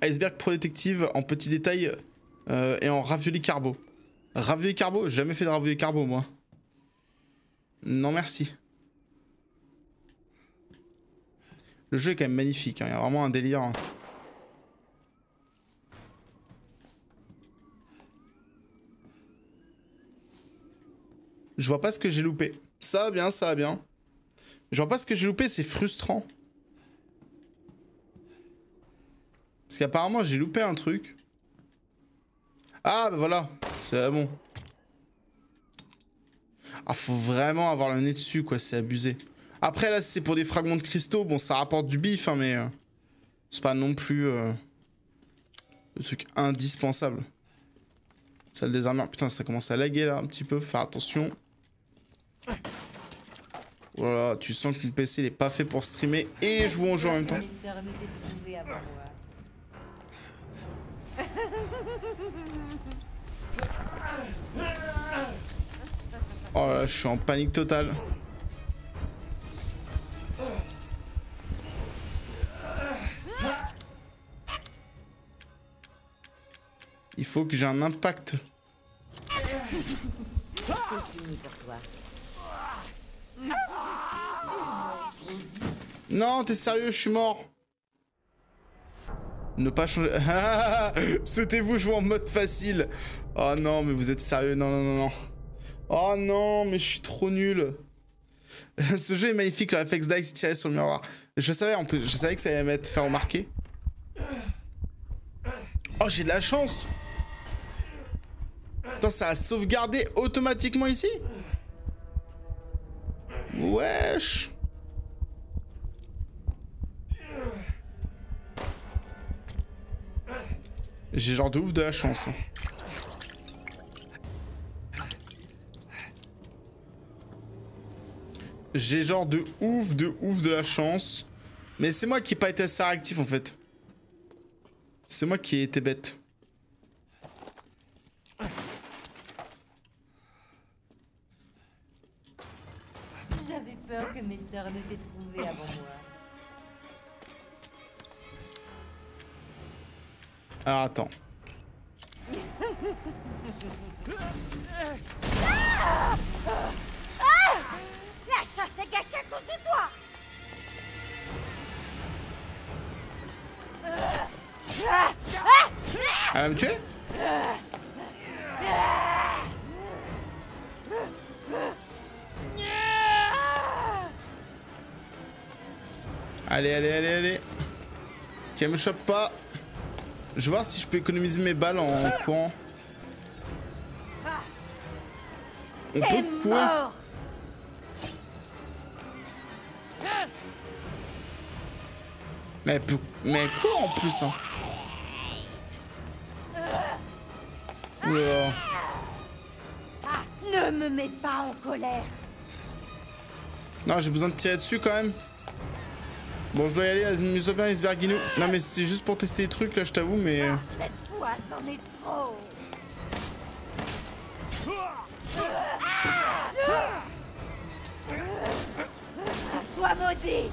Iceberg Pro Detective en petit détail euh, et en ravioli carbo. Ravioli carbo Jamais fait de ravioli carbo moi. Non merci. Le jeu est quand même magnifique, hein, il y a vraiment un délire. hein. Je vois pas ce que j'ai loupé. Ça va bien, ça va bien. Je vois pas ce que j'ai loupé, c'est frustrant. Parce qu'apparemment j'ai loupé un truc. Ah bah voilà, c'est bon. Ah faut vraiment avoir le nez dessus quoi, c'est abusé. Après là c'est pour des fragments de cristaux, bon ça rapporte du bif hein, mais... euh, c'est pas non plus... euh, le truc indispensable. Salle des armures, putain ça commence à laguer là un petit peu, faire attention. Voilà, tu sens que mon PC il est pas fait pour streamer et jouer au jeu en même temps. Oh là, je suis en panique totale. Il faut que j'ai un impact. Non, t'es sérieux, je suis mort. Ne pas changer. [LAUGHS] Sautez-vous, jouer en mode facile. Oh non, mais vous êtes sérieux. Non, non, non, non. Oh non, mais je suis trop nul. [LAUGHS] Ce jeu est magnifique, le réflexe dice tiré sur le miroir. Je savais en plus, je savais que ça allait m'être faire remarquer. Oh, j'ai de la chance. Attends, ça a sauvegardé automatiquement ici? Wesh. J'ai genre de ouf de la chance. hein. J'ai genre de ouf, de ouf de la chance. Mais c'est moi qui ai pas été assez réactif en fait. C'est moi qui ai été bête. J'avais peur que mes sœurs ne t'aient trouvé avant moi. Alors attends. La chasse est gâchée à cause de toi Elle va me tuer? Allez, allez, allez, allez. Qu'elle me chope pas. Je vais voir si je peux économiser mes balles en courant. On peut courir. Mais elle peut... Mais elle court en plus, hein. Oula. Ne me mets pas en colère Non, j'ai besoin de tirer dessus quand même. Bon, je dois y aller, amuse-toi bien, Isberginou. Non, mais c'est juste pour tester les trucs, là, je t'avoue, mais... euh, Cette fois, c'en est trop. Sois maudit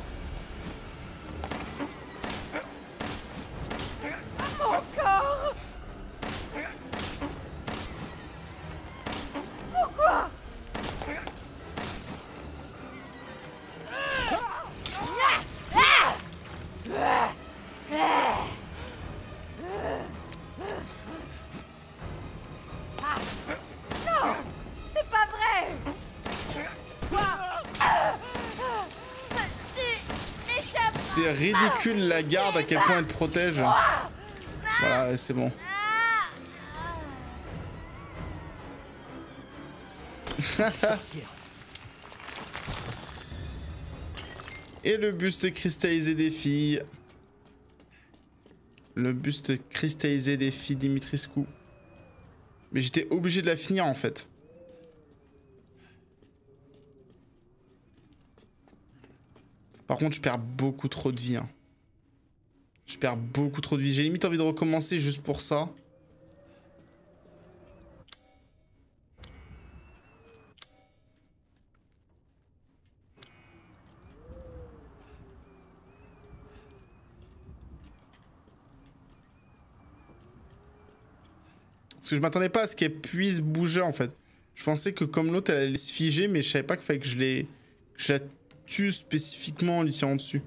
ridicule, la garde, à quel point elle protège. Voilà, c'est bon. [LAUGHS] Et le buste cristallisé des filles. Le buste cristallisé des filles Dimitrescu. Mais j'étais obligé de la finir en fait. Par contre, je perds beaucoup trop de vie. hein. Je perds beaucoup trop de vie. J'ai limite envie de recommencer juste pour ça. Parce que je m'attendais pas à ce qu'elle puisse bouger en fait. Je pensais que comme l'autre elle allait se figer, mais je savais pas qu'il fallait que je, les... je la spécifiquement en lui tirant dessus.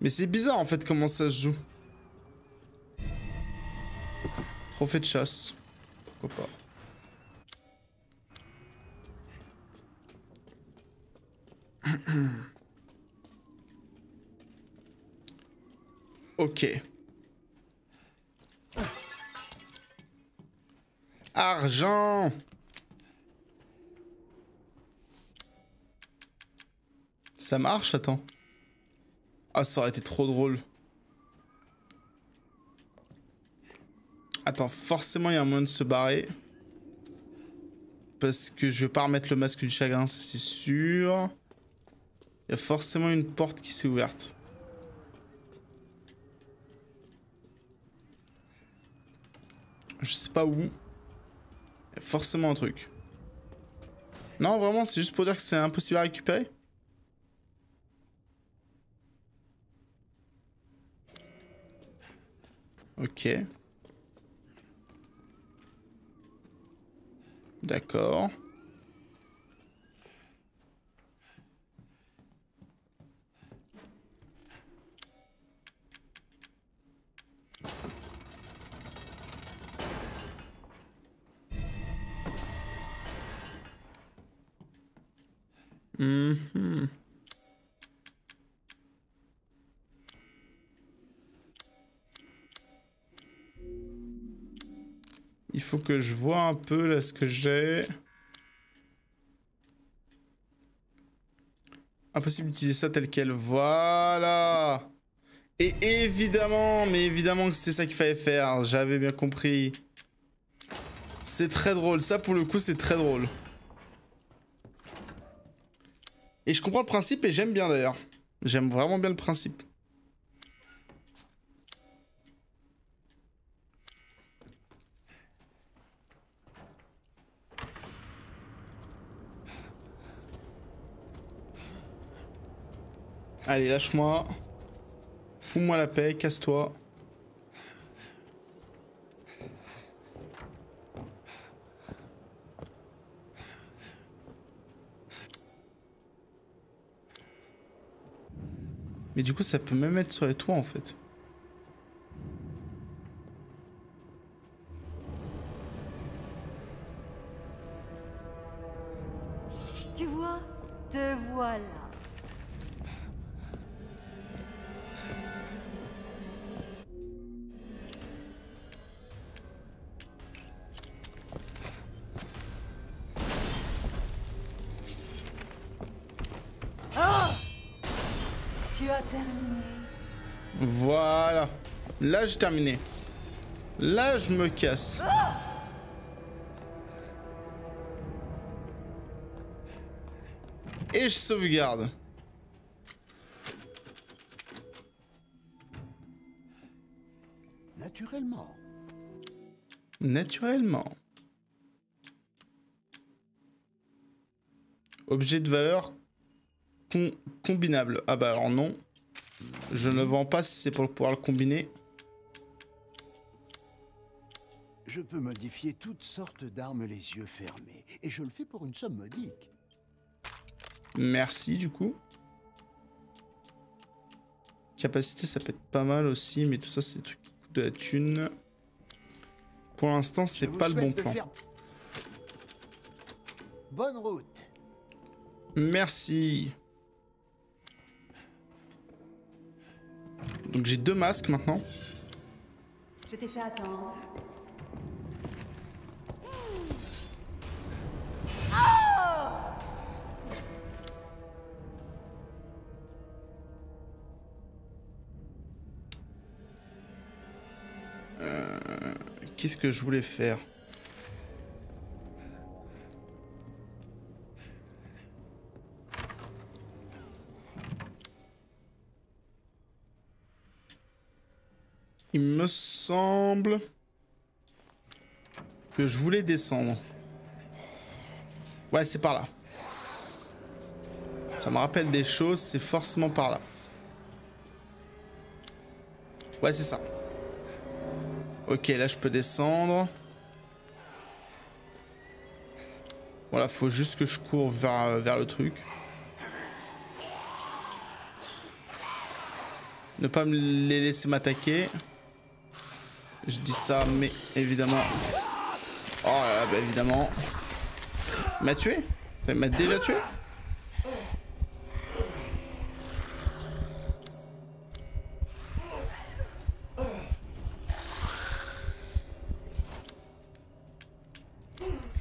Mais c'est bizarre en fait comment ça se joue. Trophée de chasse. Pourquoi pas. [CLEARS THROAT] Ok. Argent Ça marche, attends. Ah, ça aurait été trop drôle. Attends, forcément, il y a un moyen de se barrer. parce que je vais pas remettre le masque du chagrin, ça c'est sûr. Il y a forcément une porte qui s'est ouverte. Je sais pas où. Il y a forcément un truc. Non, vraiment, c'est juste pour dire que c'est impossible à récupérer Ok. D'accord. Mhm. Il faut que je vois un peu là ce que j'ai. Impossible d'utiliser ça tel quel. Voilà. Et évidemment, mais évidemment que c'était ça qu'il fallait faire. J'avais bien compris. C'est très drôle. Ça, pour le coup, c'est très drôle. Et je comprends le principe et j'aime bien d'ailleurs. J'aime vraiment bien le principe. Allez, lâche-moi. Fous-moi la paix, casse-toi. Mais du coup, ça peut même être sur les toits en fait. Tu vois Te voilà. Là, j'ai terminé. Là, je me casse. Et je sauvegarde. Naturellement. Naturellement. Objet de valeur con- combinable. Ah bah alors non. Je ne vends pas si c'est pour pouvoir le combiner. Je peux modifier toutes sortes d'armes les yeux fermés. Et je le fais pour une somme modique. Merci du coup. Capacité, ça peut être pas mal aussi, mais tout ça, c'est des trucs qui coûtent de la thune. Pour l'instant, c'est pas le bon plan. faire- Bonne route. Merci. Donc j'ai deux masques maintenant. Je t'ai fait attendre. Qu'est-ce que je voulais faire Il me semble que je voulais descendre. Ouais, c'est par là. Ça me rappelle des choses, c'est forcément par là. Ouais, c'est ça. Ok, là je peux descendre. Voilà, faut juste que je cours vers, vers le truc. Ne pas les laisser m'attaquer. Je dis ça, mais évidemment... Oh là là, bah évidemment... Il m'a tué? Il m'a déjà tué?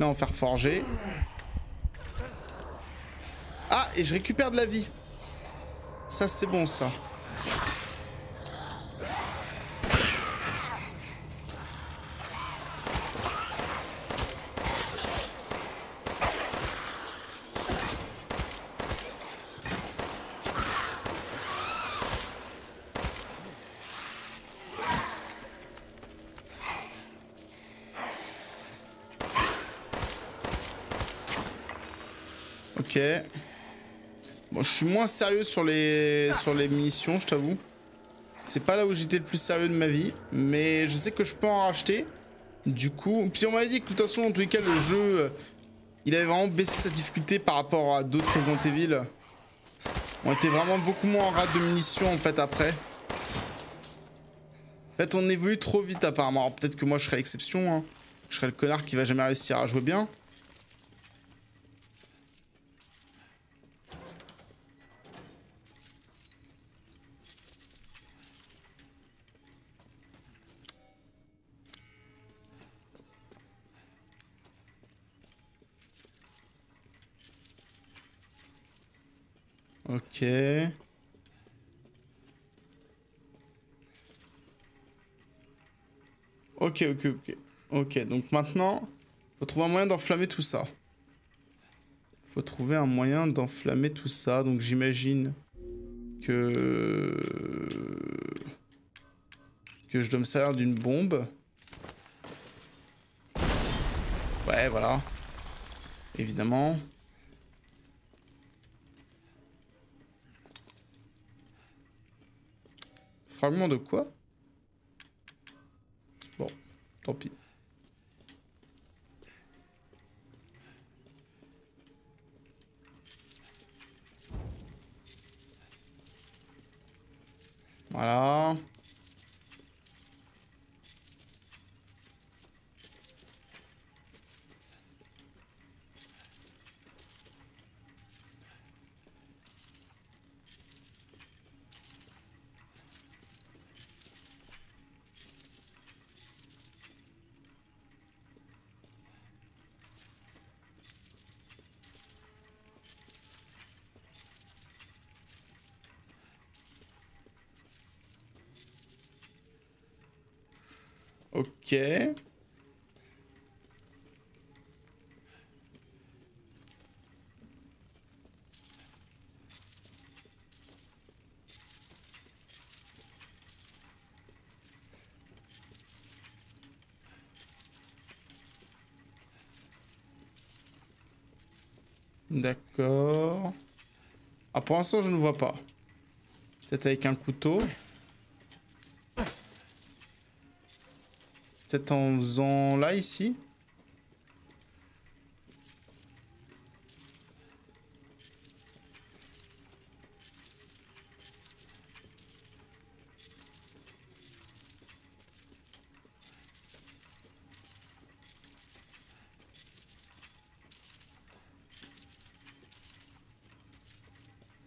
Va faire forger. Ah, et je récupère de la vie. Ça, c'est bon, ça. Ok. Bon, je moins sérieux sur les, sur les munitions, je t'avoue. C'est pas là où j'étais le plus sérieux de ma vie. Mais je sais que je peux en racheter. Du coup... Puis on m'avait dit que de toute façon, en tous les cas, le jeu... euh, Il avait vraiment baissé sa difficulté par rapport à d'autres Resident Evil. On était vraiment beaucoup moins en rate de munitions, en fait, après. En fait, on évolue trop vite, apparemment. Peut-être que moi, je serais l'exception, hein. Je serais le connard qui va jamais réussir à jouer bien. Ok. Ok, ok, ok. Ok, donc maintenant, faut trouver un moyen d'enflammer tout ça. Faut trouver un moyen d'enflammer tout ça. Donc j'imagine que... Que je dois me servir d'une bombe. Ouais, voilà. Évidemment. Fragment de quoi? Bon, tant pis. Voilà. D'accord. Ah, pour l'instant, je ne vois pas. Peut-être avec un couteau. Peut-être en faisant là, ici.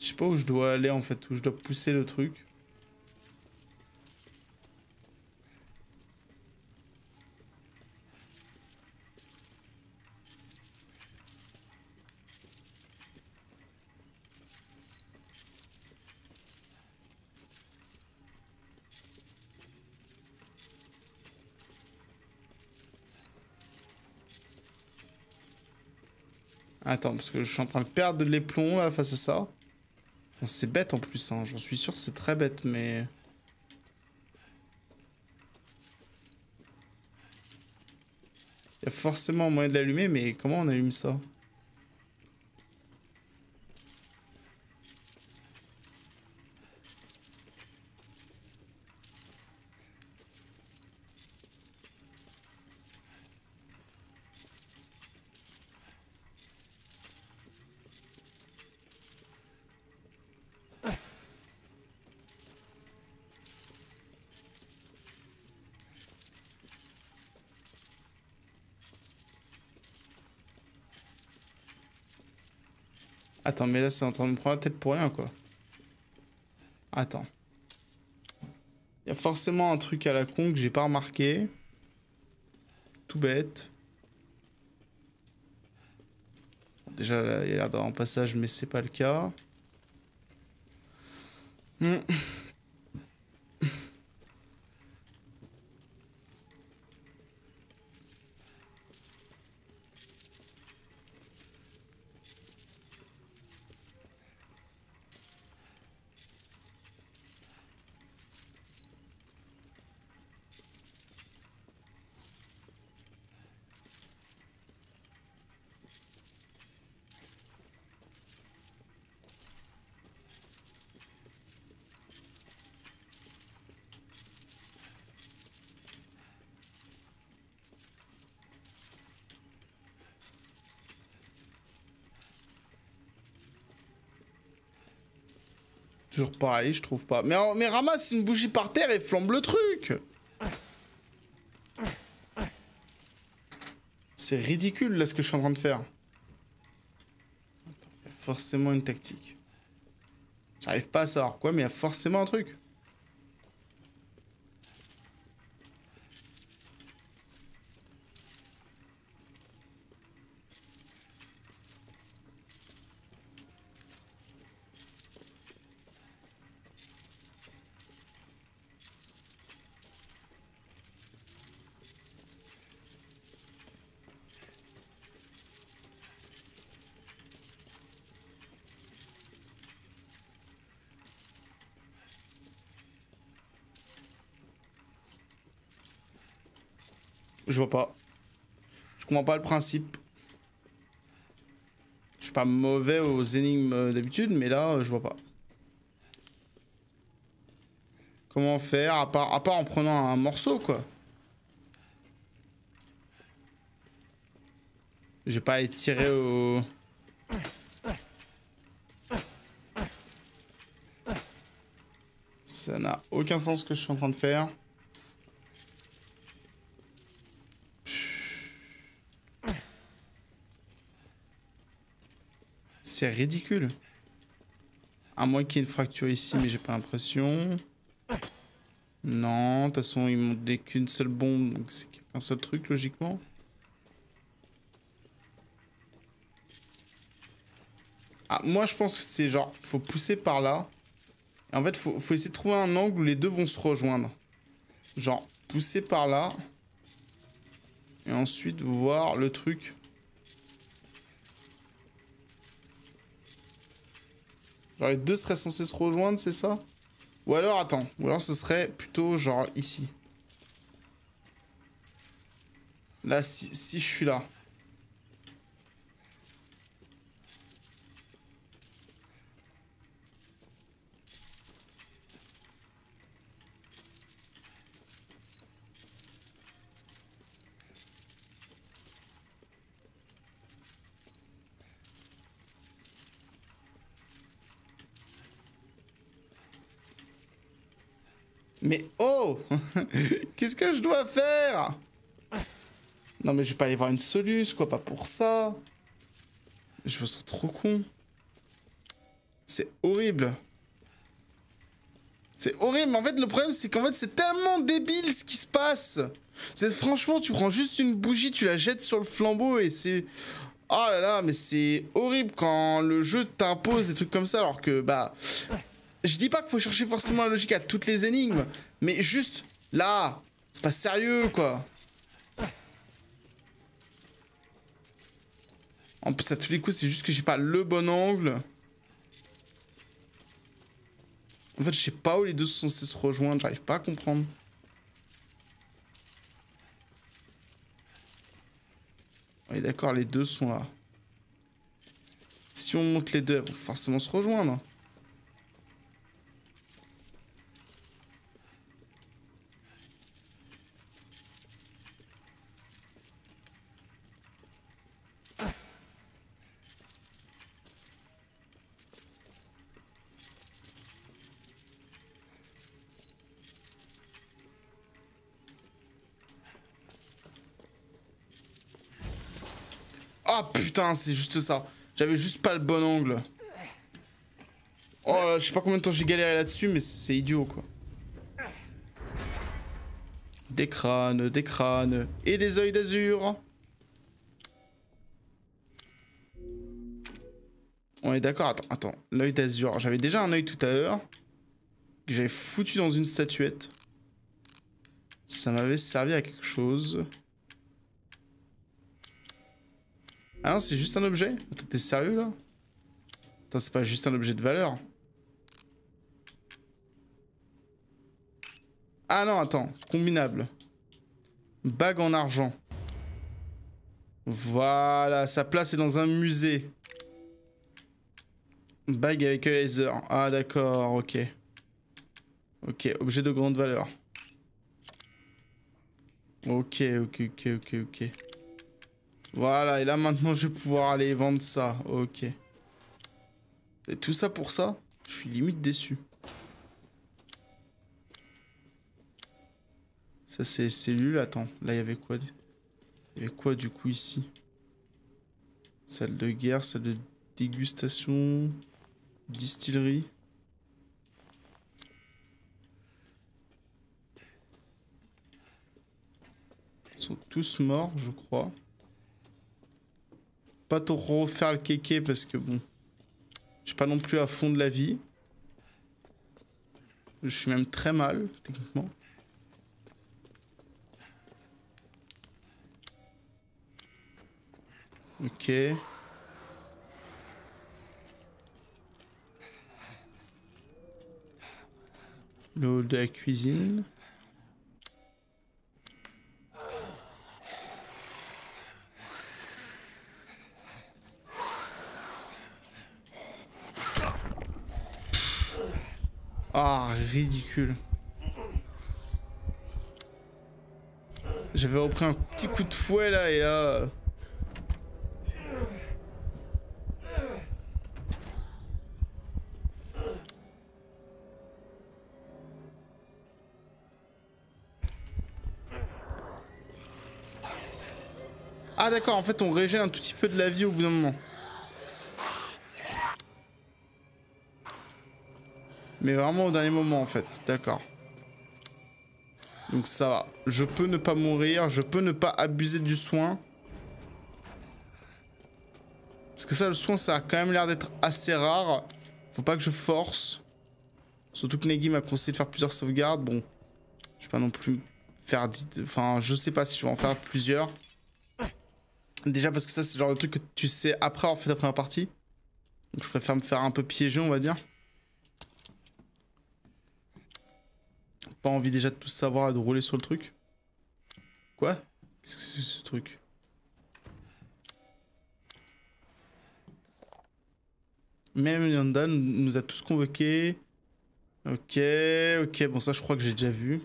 Je sais pas où je dois aller en fait, où je dois pousser le truc. Attends, parce que je suis en train de perdre les plombs là face à ça. C'est bête en plus, hein. j'en suis sûr c'est très bête, mais... Il y a forcément moyen de l'allumer, mais comment on allume ça? Attends, mais là c'est en train de me prendre la tête pour rien quoi. Attends. Il y a forcément un truc à la con que j'ai pas remarqué. Tout bête. Déjà il y a l'air d'avoir un passage mais c'est pas le cas. Hmm. Toujours pareil, je trouve pas. Mais, ramasse une bougie par terre et flambe le truc C'est ridicule là ce que je suis en train de faire. Il y forcément une tactique. J'arrive pas à savoir quoi, mais il y a forcément un truc. Je vois pas. Je comprends pas le principe. Je suis pas mauvais aux énigmes d'habitude, mais là, je vois pas. Comment faire, à part, en prenant un morceau, quoi? J'ai pas étiré au... Ça n'a aucun sens ce que je suis en train de faire. C'est ridicule. À moins qu'il y ait une fracture ici, mais j'ai pas l'impression. Non, de toute façon, ils m'ont donné qu'une seule bombe, donc c'est qu'un seul truc, logiquement. Ah, moi, je pense que c'est genre, faut pousser par là. en fait, faut, faut essayer de trouver un angle où les deux vont se rejoindre. Genre, pousser par là. Et ensuite, voir le truc. Genre, les deux seraient censés se rejoindre, c'est ça? Ou alors, attends. Ou alors, ce serait plutôt, genre, ici. Là, si, si je suis là. Mais oh [LAUGHS] Qu'est-ce que je dois faire? Non mais je vais pas aller voir une soluce, quoi, pas pour ça. Je me sens trop con. C'est horrible. C'est horrible, mais en fait le problème c'est qu'en fait c'est tellement débile ce qui se passe. C'est franchement tu prends juste une bougie, tu la jettes sur le flambeau et c'est... Oh là là, mais c'est horrible quand le jeu t'impose des trucs comme ça alors que bah je dis pas qu'il faut chercher forcément la logique à toutes les énigmes, mais juste là, c'est pas sérieux quoi. En plus, à tous les coups, c'est juste que j'ai pas le bon angle. En fait, je sais pas où les deux sont censés se rejoindre, j'arrive pas à comprendre. Oui, d'accord, les deux sont là. Si on monte les deux, elles vont forcément se rejoindre. Ah putain, c'est juste ça. J'avais juste pas le bon angle. Oh, je sais pas combien de temps j'ai galéré là-dessus, mais c'est idiot quoi. Des crânes, des crânes et des yeux d'azur. On est d'accord, attends, attends. L'œil d'azur. J'avais déjà un œil tout à l'heure. Que j'avais foutu dans une statuette. Ça m'avait servi à quelque chose. Ah non, c'est juste un objet Attends, t'es sérieux là? Attends, c'est pas juste un objet de valeur. Ah non, attends, combinable. Bague en argent. Voilà, sa place est dans un musée. Bague avec laser. Ah d'accord, ok. Ok, objet de grande valeur. Ok, ok, ok, ok, ok. Voilà, et là maintenant je vais pouvoir aller vendre ça. Ok. Et tout ça pour ça Je suis limite déçu. Ça, c'est les cellules. Attends, là, il y avait quoi Il y avait quoi, du coup, ici? Salle de guerre, salle de dégustation, distillerie. Ils sont tous morts, je crois. Pas trop refaire le kéké parce que bon... Je suis pas non plus à fond de la vie. Je suis même très mal, techniquement. Ok. Le hall de la cuisine. Ah, ridicule. J'avais repris un petit coup de fouet là et là... Ah d'accord, en fait on régène un tout petit peu de la vie au bout d'un moment. Mais vraiment au dernier moment en fait, d'accord. Donc ça va. Je peux ne pas mourir, je peux ne pas abuser du soin. Parce que ça, le soin, ça a quand même l'air d'être assez rare. Faut pas que je force. Surtout que Negi m'a conseillé de faire plusieurs sauvegardes. Bon, je vais pas non plus faire... Enfin, je sais pas si je vais en faire plusieurs. Déjà parce que ça, c'est le genre de truc que tu sais après avoir fait ta première partie. Donc je préfère me faire un peu piéger, on va dire. Pas envie déjà de tout savoir et de rouler sur le truc. Quoi? Qu'est-ce que c'est ce truc? Même Yanda nous a tous convoqués. Ok, ok, bon ça je crois que j'ai déjà vu.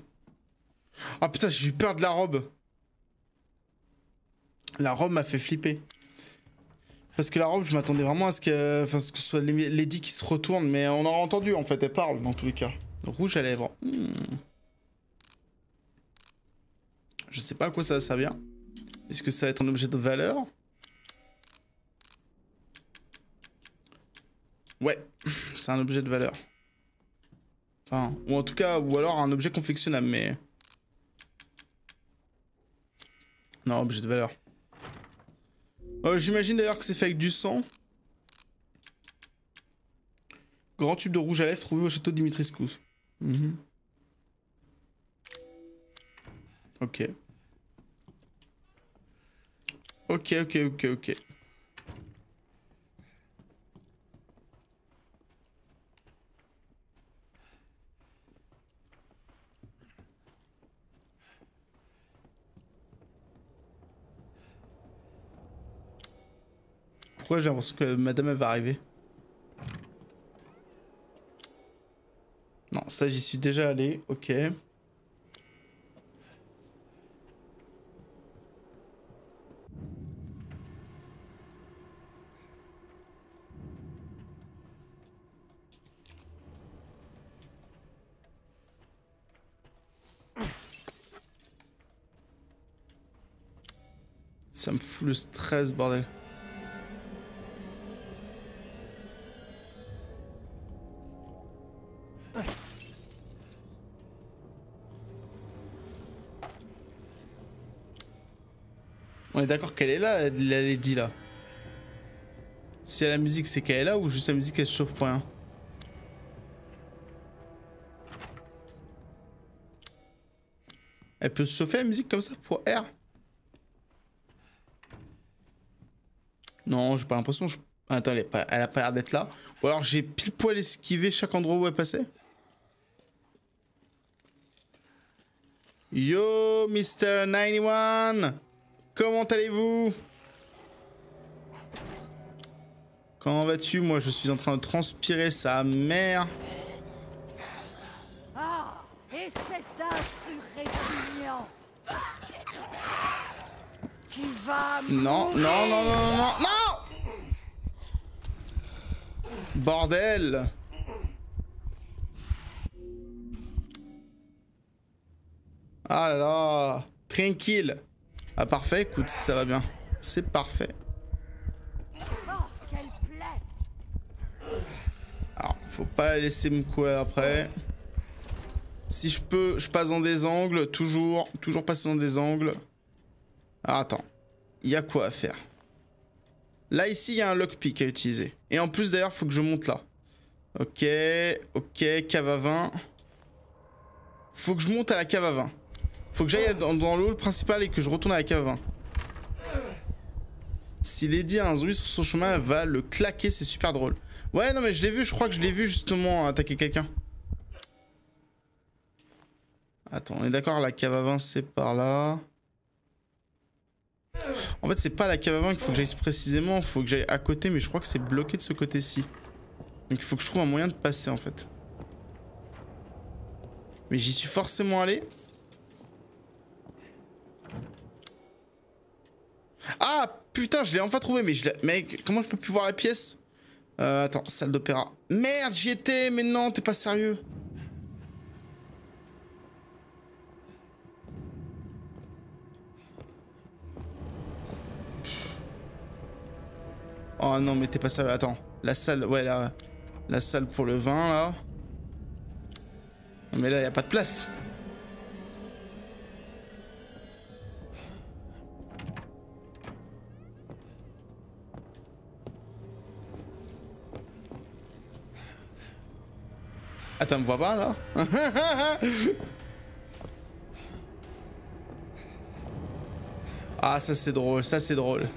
Ah putain, j'ai eu peur de la robe. La robe m'a fait flipper. Parce que la robe, je m'attendais vraiment à ce que, enfin, ce soit Lady qui se retourne, mais on aura entendu en fait, elle parle dans tous les cas. Rouge à lèvres. Hmm. Je sais pas à quoi ça va servir. Est-ce que ça va être un objet de valeur? Ouais, c'est un objet de valeur. Enfin, ou en tout cas, ou alors un objet confectionnable, mais... Non, objet de valeur. Euh, j'imagine d'ailleurs que c'est fait avec du sang. Grand tube de rouge à lèvres trouvé au château Dimitriscu. Mhm. Ok. Ok, ok, ok, ok. Pourquoi j'ai l'impression que madame va arriver? Non, ça j'y suis déjà allé, ok. Ça me fout le stress, bordel. On est d'accord qu'elle est là, la Lady là. Si elle a la musique, c'est qu'elle est là ou juste la musique elle se chauffe pour rien? Elle peut se chauffer la musique comme ça pour R? Non, j'ai pas l'impression. Attends, elle, a pas l'air d'être là. Ou alors j'ai pile poil esquivé chaque endroit où elle passait. Yo, Mr. 91 Comment allez-vous? Comment vas-tu? Moi, je suis en train de transpirer sa mère. Ah, Tu Non, non, non, non, non, non, non Bordel Ah là là Tranquille Ah parfait, écoute, ça va bien. C'est parfait. Alors, faut pas laisser me courir après. Si je peux, je passe dans des angles, toujours, toujours passer dans des angles. Alors, attends il y a quoi à faire Là ici, il y a un lockpick à utiliser. Et en plus d'ailleurs, faut que je monte là. Ok, ok, cave à 20. Faut que je monte à la cave à 20. Faut que j'aille dans, le hall principal et que je retourne à la cave à 20. Si Lady a un zombie sur son chemin, elle va le claquer, c'est super drôle. Ouais, non mais je l'ai vu, je crois que je l'ai vu justement attaquer quelqu'un. Attends, on est d'accord, la cave à 20 c'est par là. En fait, c'est pas la cave à 20 qu'il faut que j'aille précisément, il faut que j'aille à côté, mais je crois que c'est bloqué de ce côté-ci. Donc il faut que je trouve un moyen de passer en fait. Mais j'y suis forcément allé. Ah putain, je l'ai enfin trouvé, mais je. Mec, comment je peux plus voir la pièce? Euh, Attends, salle d'opéra. Merde, j'y étais, mais non, t'es pas sérieux. Oh non, mais t'es pas sérieux. Attends, la salle, ouais, la, la salle pour le vin, là. Mais là, y a pas de place. Attends, me vois pas là [LAUGHS] Ah, ça c'est drôle, ça c'est drôle.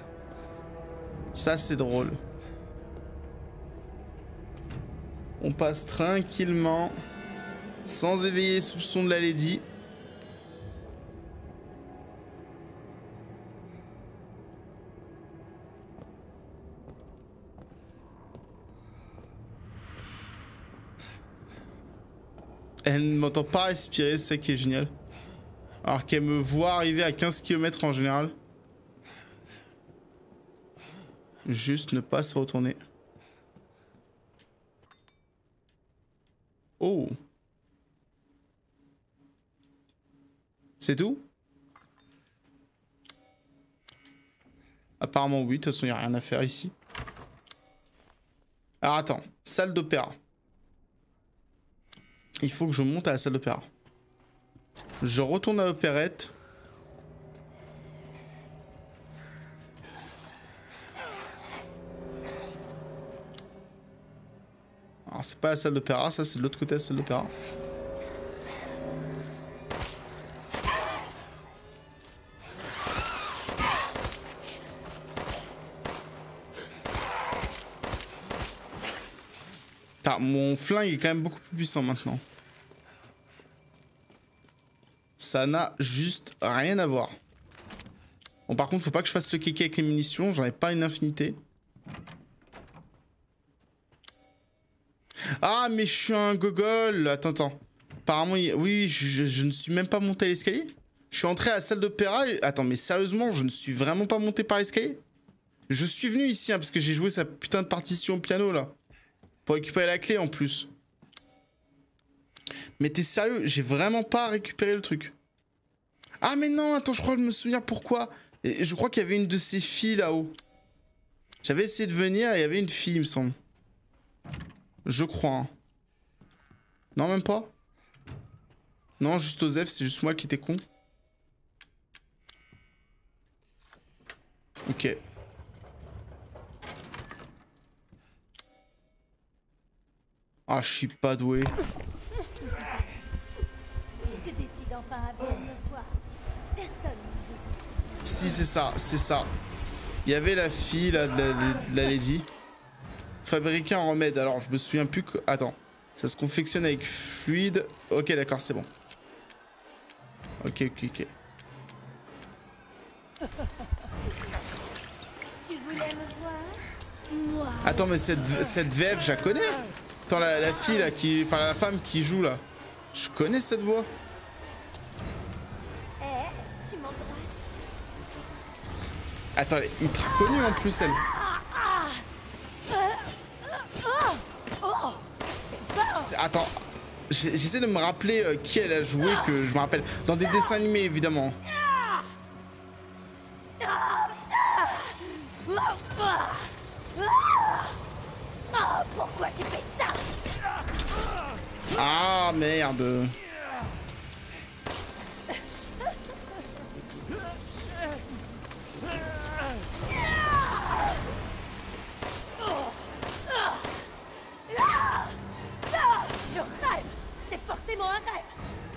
Ça c'est drôle. On passe tranquillement, sans éveiller soupçon de la lady. Elle ne m'entend pas respirer, c'est ça qui est génial. Alors qu'elle me voit arriver à 15 km en général. Juste ne pas se retourner. Oh. C'est tout? Apparemment oui, de toute façon il n'y a rien à faire ici. Alors attends, salle d'opéra. Il faut que je monte à la salle d'opéra. Je retourne à l'opérette. Pas la salle d'opéra, ça c'est de l'autre côté la salle d'opéra. Mon flingue est quand même beaucoup plus puissant maintenant. Ça n'a juste rien à voir. Bon, par contre, faut pas que je fasse le kick avec les munitions. J'en ai pas une infinité. Ah, mais je suis un gogol. Attends, attends. Apparemment, oui, je, ne suis même pas monté à l'escalier. Je suis entré à la salle d'opéra. Attends, mais sérieusement, je ne suis vraiment pas monté par l'escalier? Je suis venu ici, hein, parce que j'ai joué sa putain de partition au piano, là. Pour récupérer la clé, en plus. Mais t'es sérieux? J'ai vraiment pas récupéré le truc. Ah mais non, attends, je crois que je me souviens pourquoi. Je crois qu'il y avait une de ces filles là-haut. J'avais essayé de venir et il y avait une fille, il me semble. Je crois. hein. Non, même pas Non, juste Osef, c'est juste moi qui étais con. Ok. Ah, je suis pas doué. Si, c'est ça, c'est ça. Il y avait la fille là, de la, de la lady. Fabriquer un remède. Alors, je me souviens plus que. Attends. Ça se confectionne avec fluide. Ok, d'accord, c'est bon. Ok, ok, ok. Tu voulais me voir Moi. Attends, mais cette, cette VF, je la connais. Attends, la, la fille là qui. Enfin, la femme qui joue là. Je connais cette voix. Eh, Attends, elle est ultra connue en plus, elle. Attends. j'essaie de me rappeler euh, qui elle a joué, que je me rappelle. Dans des dessins animés, évidemment. Pourquoi tu fais ça? Ah, merde.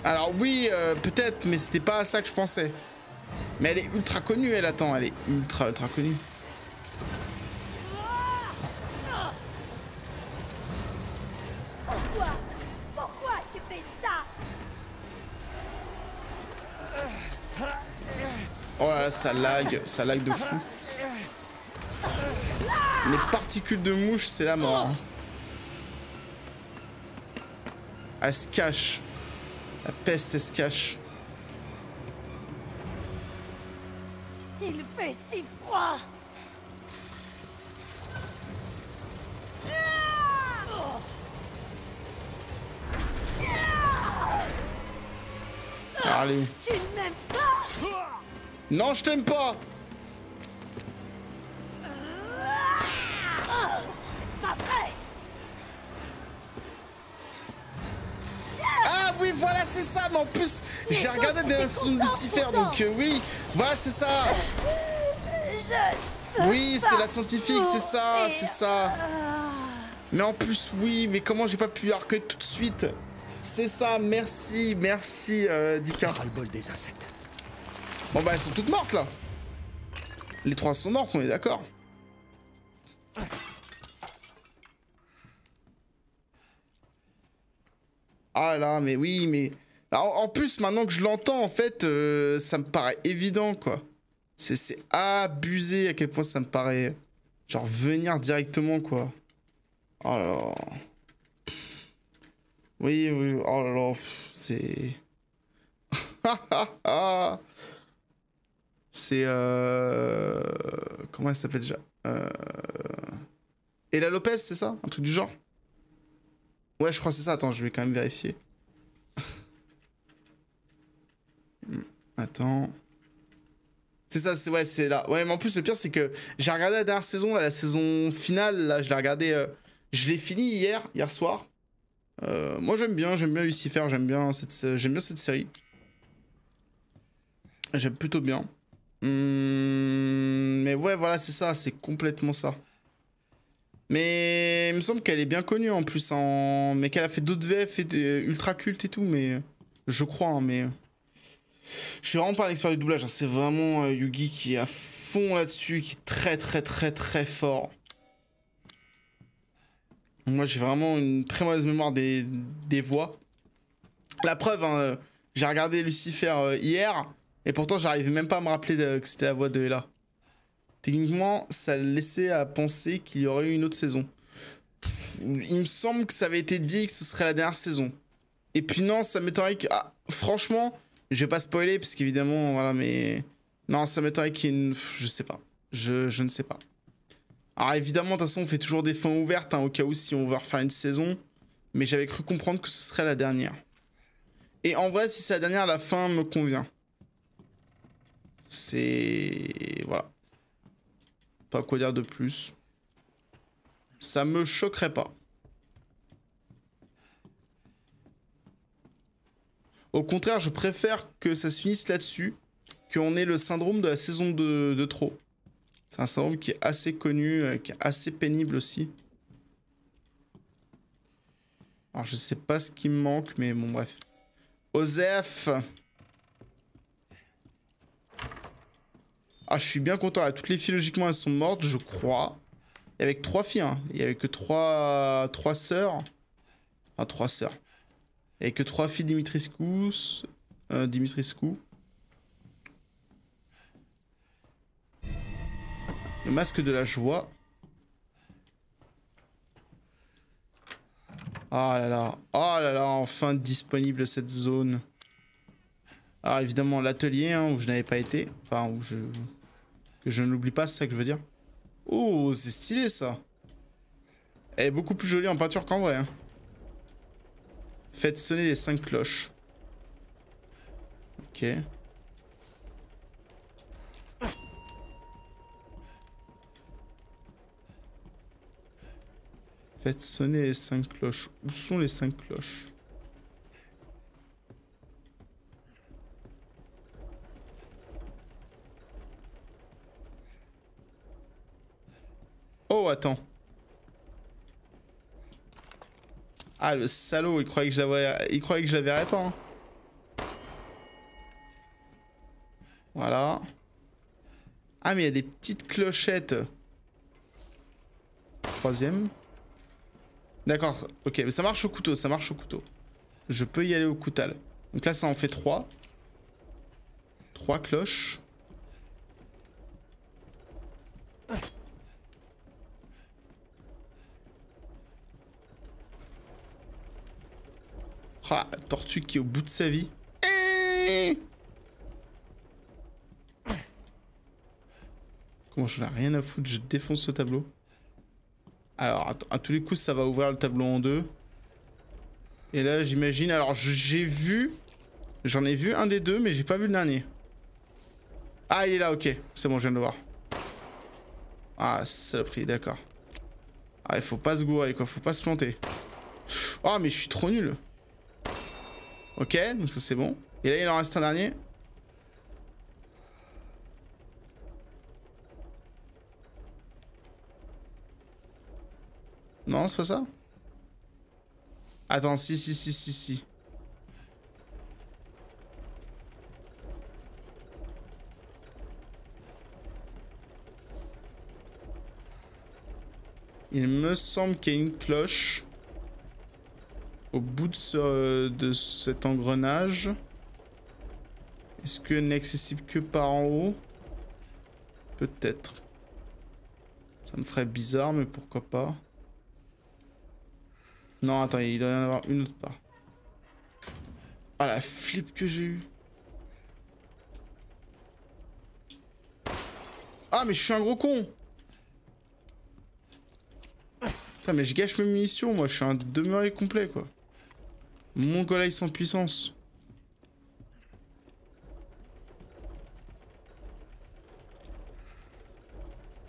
Alors oui, euh, peut-être, mais c'était pas à ça que je pensais. Mais elle est ultra connue, elle attend, elle est ultra ultra connue. Pourquoi? Pourquoi tu fais ça? Oh là là, ça lag, ça lag de fou. Les particules de mouche, c'est la mort. hein. Elle se cache. La peste, elle se cache. Il fait si froid. Où Tu ne m'aimes pas. Non, je t'aime Pas en plus, j'ai regardé des Lucifer, donc euh, oui, voilà, c'est ça. Oui, c'est la scientifique, c'est ça, c'est ça. Mais en plus, oui, mais comment j'ai pas pu la reconnaître tout de suite? C'est ça, merci, merci, euh, Dika. Ras-le-bol des insectes. Bon bah, elles sont toutes mortes, là. Les trois sont mortes, on est d'accord. Ah là, mais oui, mais... En, plus, maintenant que je l'entends, en fait, euh, ça me paraît évident, quoi. C'est- abusé à quel point ça me paraît... Genre, venir directement, quoi. Oh là là. Oui, oui, oh là là, c'est... [LAUGHS] c'est... Euh... Comment elle s'appelle déjà euh... Ella Lopez, c'est ça? Un truc du genre? Ouais, je crois que c'est ça. Attends, je vais quand même vérifier. [LAUGHS] Attends. C'est ça, c'est ouais, c'est là. Ouais, mais en plus, le pire, c'est que j'ai regardé la dernière saison, la saison finale, là, je l'ai regardé. euh, je l'ai fini hier, hier soir. Euh, moi, j'aime bien, j'aime bien Lucifer, j'aime bien cette, bien cette série. J'aime plutôt bien. Hum, mais ouais, voilà, c'est ça, c'est complètement ça. Mais il me semble qu'elle est bien connue en plus, en... mais qu'elle a fait d'autres VF et ultra cultes et tout, mais je crois, hein, mais je suis vraiment pas un expert du doublage. hein. C'est vraiment euh, Yugi qui est à fond là-dessus, qui est très très très très fort. Moi, j'ai vraiment une très mauvaise mémoire des, des voix. La preuve, hein, euh, j'ai regardé Lucifer euh, hier, et pourtant, j'arrivais même pas à me rappeler de- que c'était la voix de Ella. Techniquement, ça laissait à penser qu'il y aurait eu une autre saison. Il me semble que ça avait été dit que ce serait la dernière saison. Et puis non, ça m'étonnerait que... ah, franchement, je vais pas spoiler, parce qu'évidemment, voilà, mais... Non, ça m'étonnerait qu'il y ait une... Je sais pas. Je, ne sais pas. Alors évidemment, de toute façon, on fait toujours des fins ouvertes, hein, au cas où si on veut refaire une saison. Mais j'avais cru comprendre que ce serait la dernière. Et en vrai, si c'est la dernière, la fin me convient. C'est... Voilà. Pas quoi dire de plus. Ça me choquerait pas. Au contraire, je préfère que ça se finisse là-dessus, qu'on ait le syndrome de la saison de, trop. C'est un syndrome qui est assez connu, euh, qui est assez pénible aussi. Alors je sais pas ce qui me manque, mais bon bref. Osef Ah, je suis bien content. Ah, Toutes les filles, logiquement, elles sont mortes, je crois. Et avec trois filles, hein. Il y avait que trois, trois sœurs. Enfin, trois sœurs. Avait que trois filles Dimitrescu. Euh, Dimitrescu. Le masque de la joie. Ah là là. Ah là là, enfin disponible cette zone. Alors évidemment l'atelier hein, où je n'avais pas été. Enfin, où je... Que je n'oublie pas, c'est ça que je veux dire. Oh, c'est stylé ça. Elle est beaucoup plus jolie en peinture qu'en vrai. hein. Faites sonner les cinq cloches. Ok. Faites sonner les cinq cloches. Où sont les cinq cloches? Oh, attends. Ah, le salaud, il croyait que je la, voyais... il pas. Hein. Voilà. Ah, mais il y a des petites clochettes. Troisième. D'accord, ok, mais ça marche au couteau, ça marche au couteau. Je peux y aller au coutal. Donc là, ça en fait trois. Trois cloches. Ah, tortue qui est au bout de sa vie. Comment je n'ai rien à foutre, je défonce ce tableau. Alors, à, tous les coups, ça va ouvrir le tableau en deux. Et là, j'imagine... Alors, j'ai vu... J'en ai vu un des deux, mais j'ai pas vu le dernier. Ah, il est là, ok. C'est bon, je viens de le voir. Ah, saloperie, d'accord. Ah, il faut pas se gourer, quoi. Faut pas se planter. Oh, mais je suis trop nul. Ok, donc ça c'est bon. Et là, il en reste un dernier. Non, c'est pas ça? Attends, si, si, si, si, si. Il me semble qu'il y a une cloche au bout de, de cet engrenage. Est-ce que n'est accessible que par en haut? Peut-être. Ça me ferait bizarre, mais pourquoi pas. Non, attends, il doit y en avoir une autre part. Ah, la flip que j'ai eu. Ah, mais je suis un gros con Putain, mais je gâche mes munitions, moi. Je suis un demeuré complet, quoi. Mon collègue sans puissance.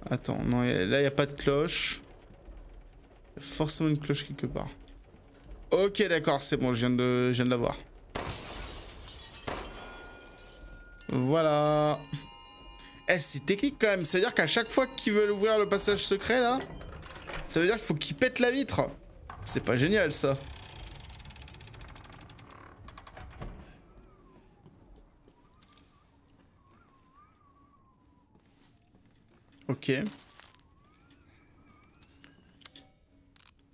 Attends, non, là, il n'y a pas de cloche. Y a forcément une cloche quelque part. Ok, d'accord, c'est bon, je viens de, je viens de l'avoir. Voilà. Eh, c'est technique quand même. C'est-à-dire qu'à chaque fois qu'ils veulent ouvrir le passage secret, là, ça veut dire qu'il faut qu'ils pètent la vitre. C'est pas génial, ça. Ok.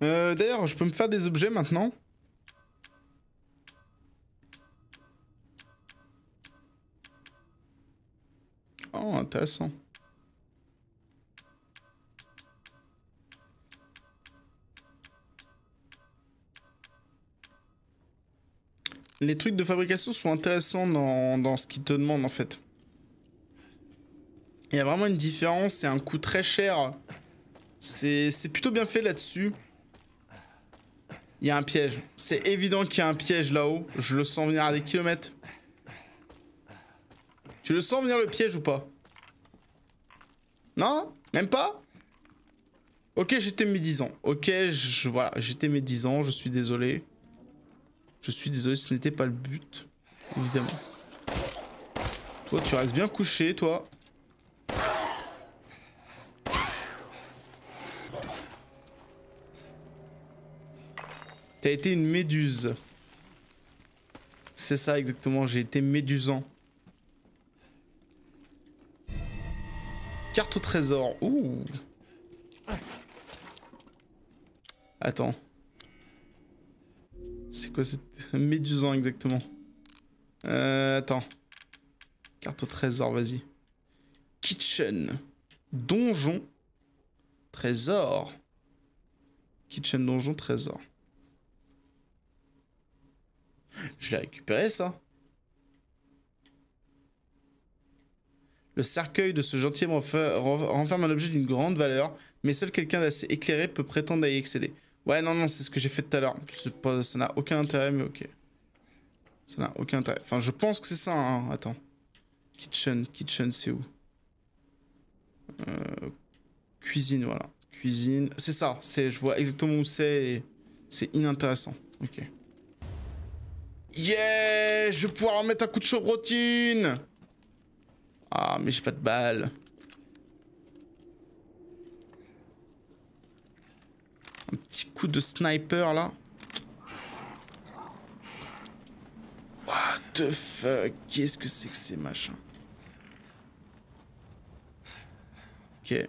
Euh, D'ailleurs, je peux me faire des objets maintenant. Oh, intéressant. Les trucs de fabrication sont intéressants dans, dans ce qu'ils te demandent en fait. Il y a vraiment une différence, c'est un coût très cher. C'est plutôt bien fait là-dessus. Il y a un piège. C'est évident qu'il y a un piège là-haut. Je le sens venir à des kilomètres. Tu le sens venir le piège ou pas? Non? Même pas? Ok, j'étais médisant. Ok, voilà, j'étais médisant, je suis désolé. Je suis désolé, ce n'était pas le but. Évidemment. Toi, tu restes bien couché, toi. T'as été une méduse. C'est ça exactement, j'ai été médusant. Carte au trésor. Ouh. Attends. C'est quoi cette... [LAUGHS] Médusant exactement? Euh, attends. Carte au trésor, vas-y. Kitchen. Donjon. Trésor. Kitchen, donjon, trésor. Je l'ai récupéré, ça. Le cercueil de ce gentilhomme renferme un objet d'une grande valeur, mais seul quelqu'un d'assez éclairé peut prétendre à y accéder. Ouais, non, non, c'est ce que j'ai fait tout à l'heure. Ça n'a aucun intérêt, mais ok. Ça n'a aucun intérêt. Enfin, je pense que c'est ça, hein. Attends. Kitchen, kitchen, c'est où? Euh, Cuisine, voilà. Cuisine. C'est ça, je vois exactement où c'est c'est inintéressant. Ok. Yeah Je vais pouvoir en mettre un coup de chevrotine Ah, mais j'ai pas de balles. Un petit coup de sniper là. What the fuck? Qu'est-ce que c'est que ces machins? Ok.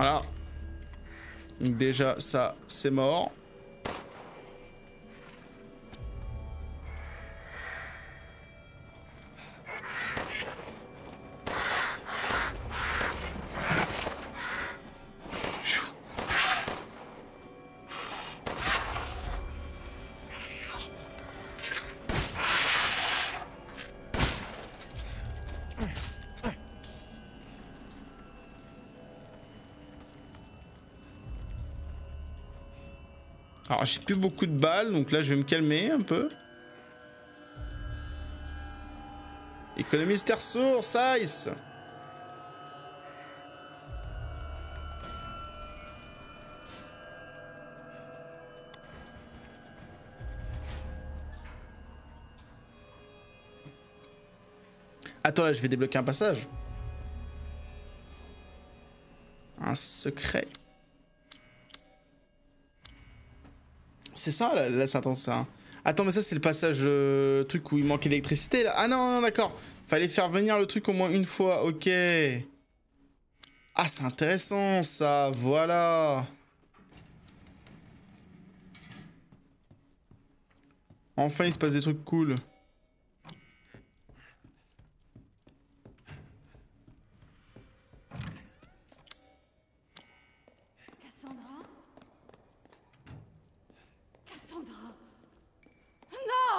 Voilà. Donc déjà, ça, c'est mort. J'ai plus beaucoup de balles, donc là je vais me calmer un peu. Économise tes ressources, Ice Attends là, je vais débloquer un passage. Un secret. C'est ça, là, là c'est attends, ça. Attends, mais ça, c'est le passage euh, truc où il manquait d'électricité, là. Ah non, non, d'accord. Fallait faire venir le truc au moins une fois, ok. Ah, c'est intéressant, ça, voilà. Enfin, il se passe des trucs cool.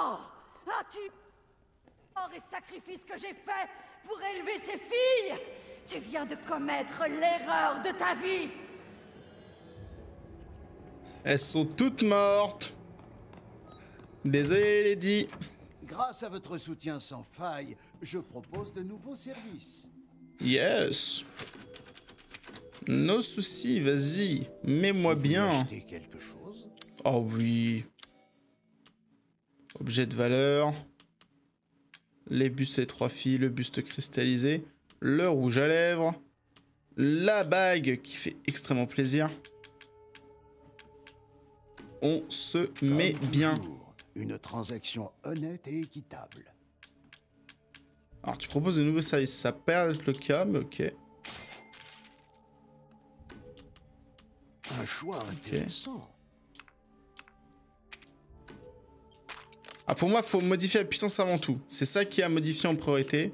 Non As-tu... Or et sacrifice que j'ai fait pour élever ces filles Tu viens de commettre l'erreur de ta vie Elles sont toutes mortes. Désolé, Lady. Grâce à votre soutien sans faille, je propose de nouveaux services. Yes. No soucis, vas-y. Mets-moi bien. acheter quelque chose? Oh oui. Objet de valeur. Les bustes des trois filles, le buste cristallisé, le rouge à lèvres, la bague qui fait extrêmement plaisir. On se met bien. Une transaction honnête et équitable. Alors tu proposes de nouveaux services, ça perd le cas, mais ok. Un choix intéressant. Ah pour moi, faut modifier la puissance avant tout. C'est ça qui est à modifier en priorité.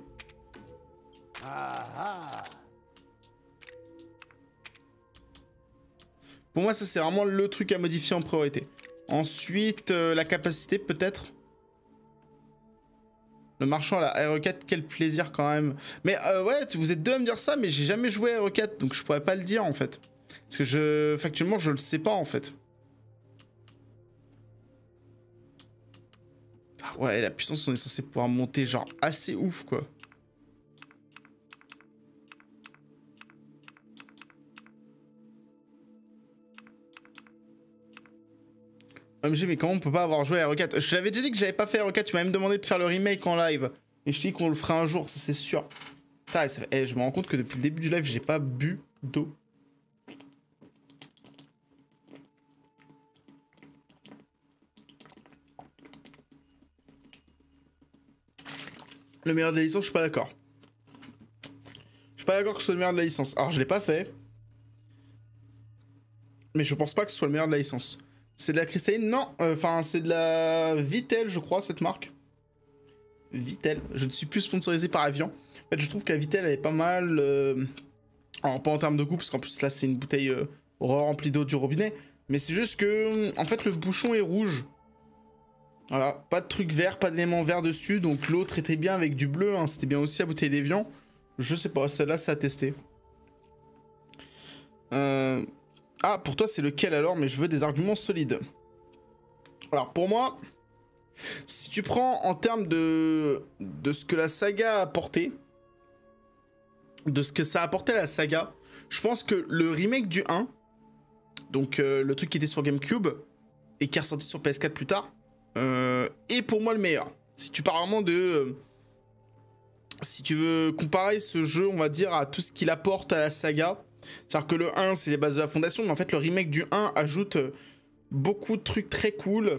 Ah ah Pour moi, ça c'est vraiment le truc à modifier en priorité. Ensuite, euh, la capacité peut-être. Le marchand à la RE4, quel plaisir quand même. Mais euh, ouais, vous êtes deux à me dire ça, mais j'ai jamais joué à RE4, donc je pourrais pas le dire en fait. Parce que je, factuellement, je le sais pas en fait. Ouais, la puissance, on est censé pouvoir monter genre assez ouf quoi. OMG, mais comment on peut pas avoir joué à RE4 Je t'avais déjà dit que j'avais pas fait RE4, tu m'as même demandé de faire le remake en live. Et je te dis qu'on le fera un jour, ça c'est sûr. Ça, eh, je me rends compte que depuis le début du live, j'ai pas bu d'eau. Le meilleur de la licence, je suis pas d'accord. Je suis pas d'accord que ce soit le meilleur de la licence. Alors, je l'ai pas fait. Mais je pense pas que ce soit le meilleur de la licence. C'est de la cristalline? Non, euh, enfin, c'est de la Vitel, je crois, cette marque. Vitel. Je ne suis plus sponsorisé par Avian. En fait, je trouve qu'à Vitel, elle est pas mal. euh, pas en termes de goût, parce qu'en plus, là, c'est une bouteille euh, remplie d'eau du robinet. Mais c'est juste que, en fait, le bouchon est rouge. Voilà, pas de truc vert, pas d'élément vert dessus, donc l'autre était bien avec du bleu, hein, c'était bien aussi à bouteille d'évian. Je sais pas, celle-là, c'est à tester. Euh, Ah, pour toi, c'est lequel alors? Mais je veux des arguments solides. Alors, pour moi, si tu prends en termes de, de ce que la saga a apporté, de ce que ça a apporté à la saga, je pense que le remake du 1, donc euh, le truc qui était sur GameCube et qui est ressorti sur PS4 plus tard, euh, est pour moi le meilleur. Si tu parles vraiment de. euh, si tu veux comparer ce jeu, on va dire, à tout ce qu'il apporte à la saga, c'est-à-dire que le 1, c'est les bases de la fondation, mais en fait, le remake du 1 ajoute euh, beaucoup de trucs très cool,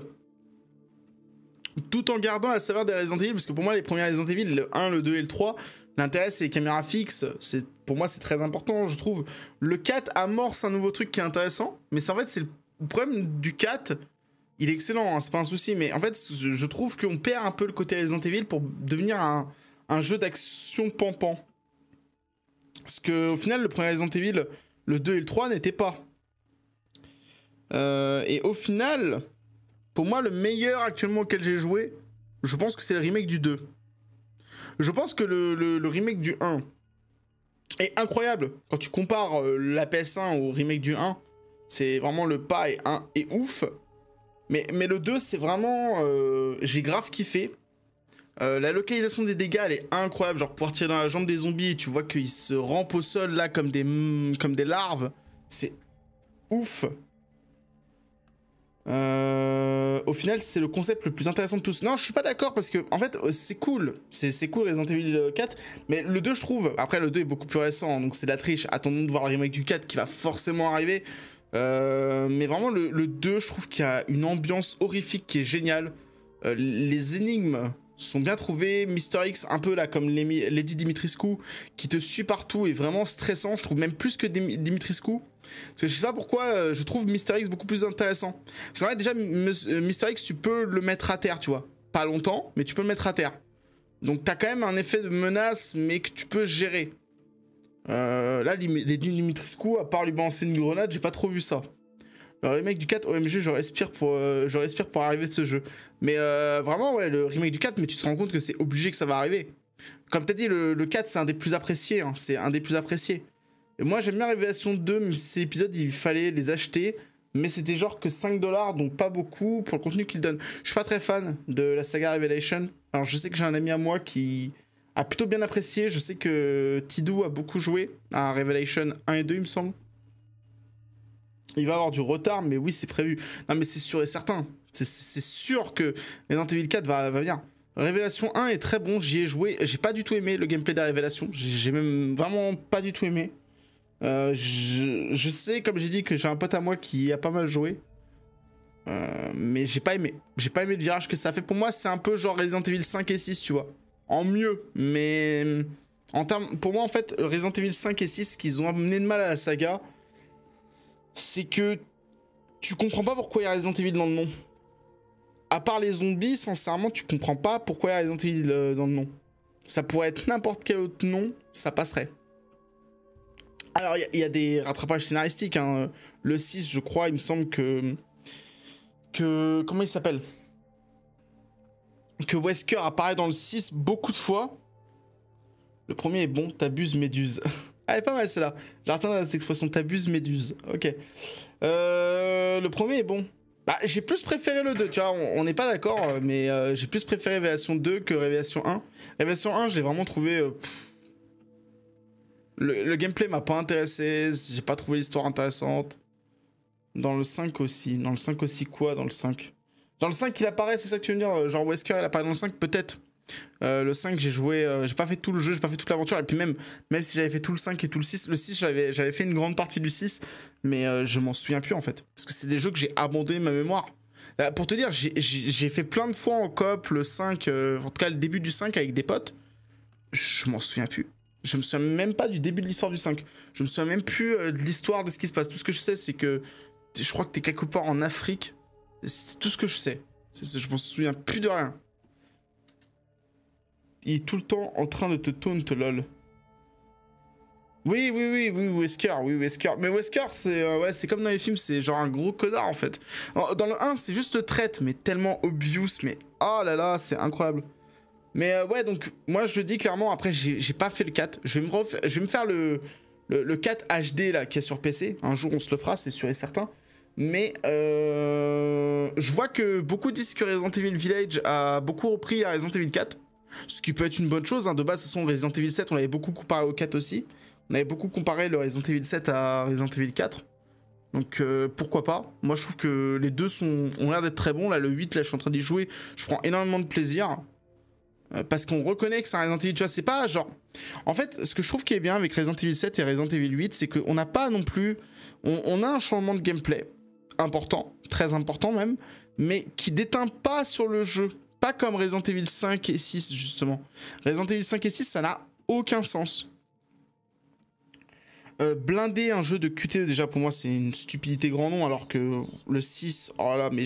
tout en gardant la saveur des Resident Evil, parce que pour moi, les premiers Resident Evil, le 1, le 2 et le 3, l'intérêt, c'est les caméras fixes, pour moi, c'est très important, je trouve. Le 4 amorce un nouveau truc qui est intéressant, mais c'est en fait, c'est le problème du 4, il est excellent, hein, c'est pas un souci, mais en fait, je, trouve qu'on perd un peu le côté Resident Evil pour devenir un, jeu d'action pampant. Parce que au final, le premier Resident Evil, le 2 et le 3 n'étaient pas. Euh, et au final, pour moi, le meilleur actuellement auquel j'ai joué, je pense que c'est le remake du 2. Je pense que le, remake du 1 est incroyable. Quand tu compares euh, la PS1 au remake du 1, c'est vraiment le pas un, est ouf. Mais, le 2, c'est vraiment. euh, j'ai grave kiffé. Euh, la localisation des dégâts, elle est incroyable. Genre, pouvoir tirer dans la jambe des zombies, tu vois qu'ils se rampent au sol là comme des, mm, comme des larves. C'est ouf. Euh, au final, c'est le concept le plus intéressant de tous. Non, je suis pas d'accord parce que, en fait, c'est cool. C'est cool Resident Evil 4. Mais le 2, je trouve. Après, le 2 est beaucoup plus récent, donc c'est de la triche. Attendons de voir le remake du 4 qui va forcément arriver. Euh, mais vraiment, le, le 2, je trouve qu'il y a une ambiance horrifique qui est géniale. Euh, les énigmes sont bien trouvées. Mister X, un peu là comme Lady Dimitrescu, qui te suit partout, est vraiment stressant. Je trouve même plus que Dim- Dimitrescu. Parce que je sais pas pourquoi, euh, je trouve Mister X beaucoup plus intéressant. Parce qu'en fait, déjà, Mister X, tu peux le mettre à terre, tu vois. Pas longtemps, mais tu peux le mettre à terre. Donc t'as quand même un effet de menace, mais que tu peux gérer. Euh, là, Lim- Lady Dimitrescu, à part lui balancer une grenade, j'ai pas trop vu ça. Le remake du 4, OMG, je respire pour, euh, je respire pour arriver de ce jeu. Mais euh, vraiment, ouais, le remake du 4, mais tu te rends compte que c'est obligé que ça va arriver. Comme t'as dit, le, le 4, c'est un des plus appréciés. hein, c'est un des plus appréciés. Et moi, j'aime bien Révélation 2, même si ces épisodes, il fallait les acheter. Mais c'était genre que 5 dollars, donc pas beaucoup pour le contenu qu'ils donnent. Je suis pas très fan de la saga Revelation. Alors, je sais que j'ai un ami à moi qui a plutôt bien apprécié. Je sais que Tidou a beaucoup joué à Revelation 1 et 2, il me semble. Il va avoir du retard, mais oui, c'est prévu. Non, mais c'est sûr et certain. C'est- sûr que Resident Evil 4 va, va venir. Révélation 1 est très bon, j'y ai joué. J'ai pas du tout aimé le gameplay de la Révélation. J'ai même vraiment pas du tout aimé. Euh, je, je sais, comme j'ai dit, que j'ai un pote à moi qui a pas mal joué. Euh, mais j'ai pas aimé. J'ai pas aimé le virage que ça fait. Pour moi, c'est un peu genre Resident Evil 5 et 6, tu vois. En mieux. Mais en pour moi, en fait, Resident Evil 5 et 6, ce qu'ils ont amené de mal à la saga, c'est que tu comprends pas pourquoi il y a Resident Evil dans le nom. À part les zombies, sincèrement, tu comprends pas pourquoi il y a Resident Evil euh, dans le nom. Ça pourrait être n'importe quel autre nom, ça passerait. Alors, il y a- des rattrapages scénaristiques. hein. Le 6, je crois, il me semble. Que. Comment il s'appelle? Que Wesker apparaît dans le 6 beaucoup de fois. Le premier est bon, t'abuses méduse. ah, [LAUGHS] elle est pas mal celle-là. Je retiens cette expression, t'abuses méduse. Ok. Euh, le premier est bon. Bah, j'ai plus préféré le 2, tu vois, on n'est pas d'accord, euh, mais euh, j'ai plus préféré Révélation 2 que Révélation 1. Révélation 1, je l'ai vraiment trouvé. le, le gameplay m'a pas intéressé, j'ai pas trouvé l'histoire intéressante. Dans le 5 aussi. Dans le 5 aussi, quoi dans le 5 Dans le 5, il apparaît, c'est ça que tu veux dire euh, Genre Wesker, il apparaît dans le 5, peut-être. Euh, le 5, j'ai joué. euh, j'ai pas fait tout le jeu, j'ai pas fait toute l'aventure. Et puis même, même si j'avais fait tout le 5 et tout le 6, le 6, j'avais, fait une grande partie du 6, mais je m'en souviens plus en fait. Parce que c'est des jeux que j'ai abandonné ma mémoire. Pour te dire, j'ai, fait plein de fois en coop le 5, euh, en tout cas le début du 5 avec des potes. Je m'en souviens plus. Je me souviens même pas du début de l'histoire du 5. Je me souviens même plus de l'histoire de ce qui se passe. Tout ce que je sais, c'est que je crois que t'es quelque part en Afrique. C'est tout ce que je sais. Je m'en souviens plus de rien. Il est tout le temps en train de te taunt, lol. Oui, oui, oui, oui, Wesker, oui, Wesker. Mais Wesker, c'est euh, ouais, comme dans les films, c'est genre un gros connard en fait. Dans le 1, c'est juste le trait, mais tellement obvious, mais oh là là, c'est incroyable. Mais euh, ouais, donc moi je dis clairement, après j'ai pas fait le 4. Je vais me, je vais me faire le, le, 4 HD là qui est sur PC. Un jour on se le fera, c'est sûr et certain. Mais euh, je vois que beaucoup disent que Resident Evil Village a beaucoup repris à Resident Evil 4. Ce qui peut être une bonne chose. Hein. De base, de toute façon, Resident Evil 7, on l'avait beaucoup comparé au 4 aussi. On avait beaucoup comparé le Resident Evil 7 à Resident Evil 4. Donc euh, pourquoi pas? Moi je trouve que les deux sont, ont l'air d'être très bons. Là le 8, là je suis en train d'y jouer. Je prends énormément de plaisir. Euh, parce qu'on reconnaît que c'est un Resident Evil, tu vois, c'est pas genre... En fait, ce que je trouve qui est bien avec Resident Evil 7 et Resident Evil 8, c'est qu'on n'a pas non plus... On, a un changement de gameplay important, très important même, mais qui déteint pas sur le jeu. Pas comme Resident Evil 5 et 6, justement. Resident Evil 5 et 6, ça n'a aucun sens. Euh, blinder un jeu de QTE, déjà pour moi, c'est une stupidité grand nom, alors que le 6, oh là, mais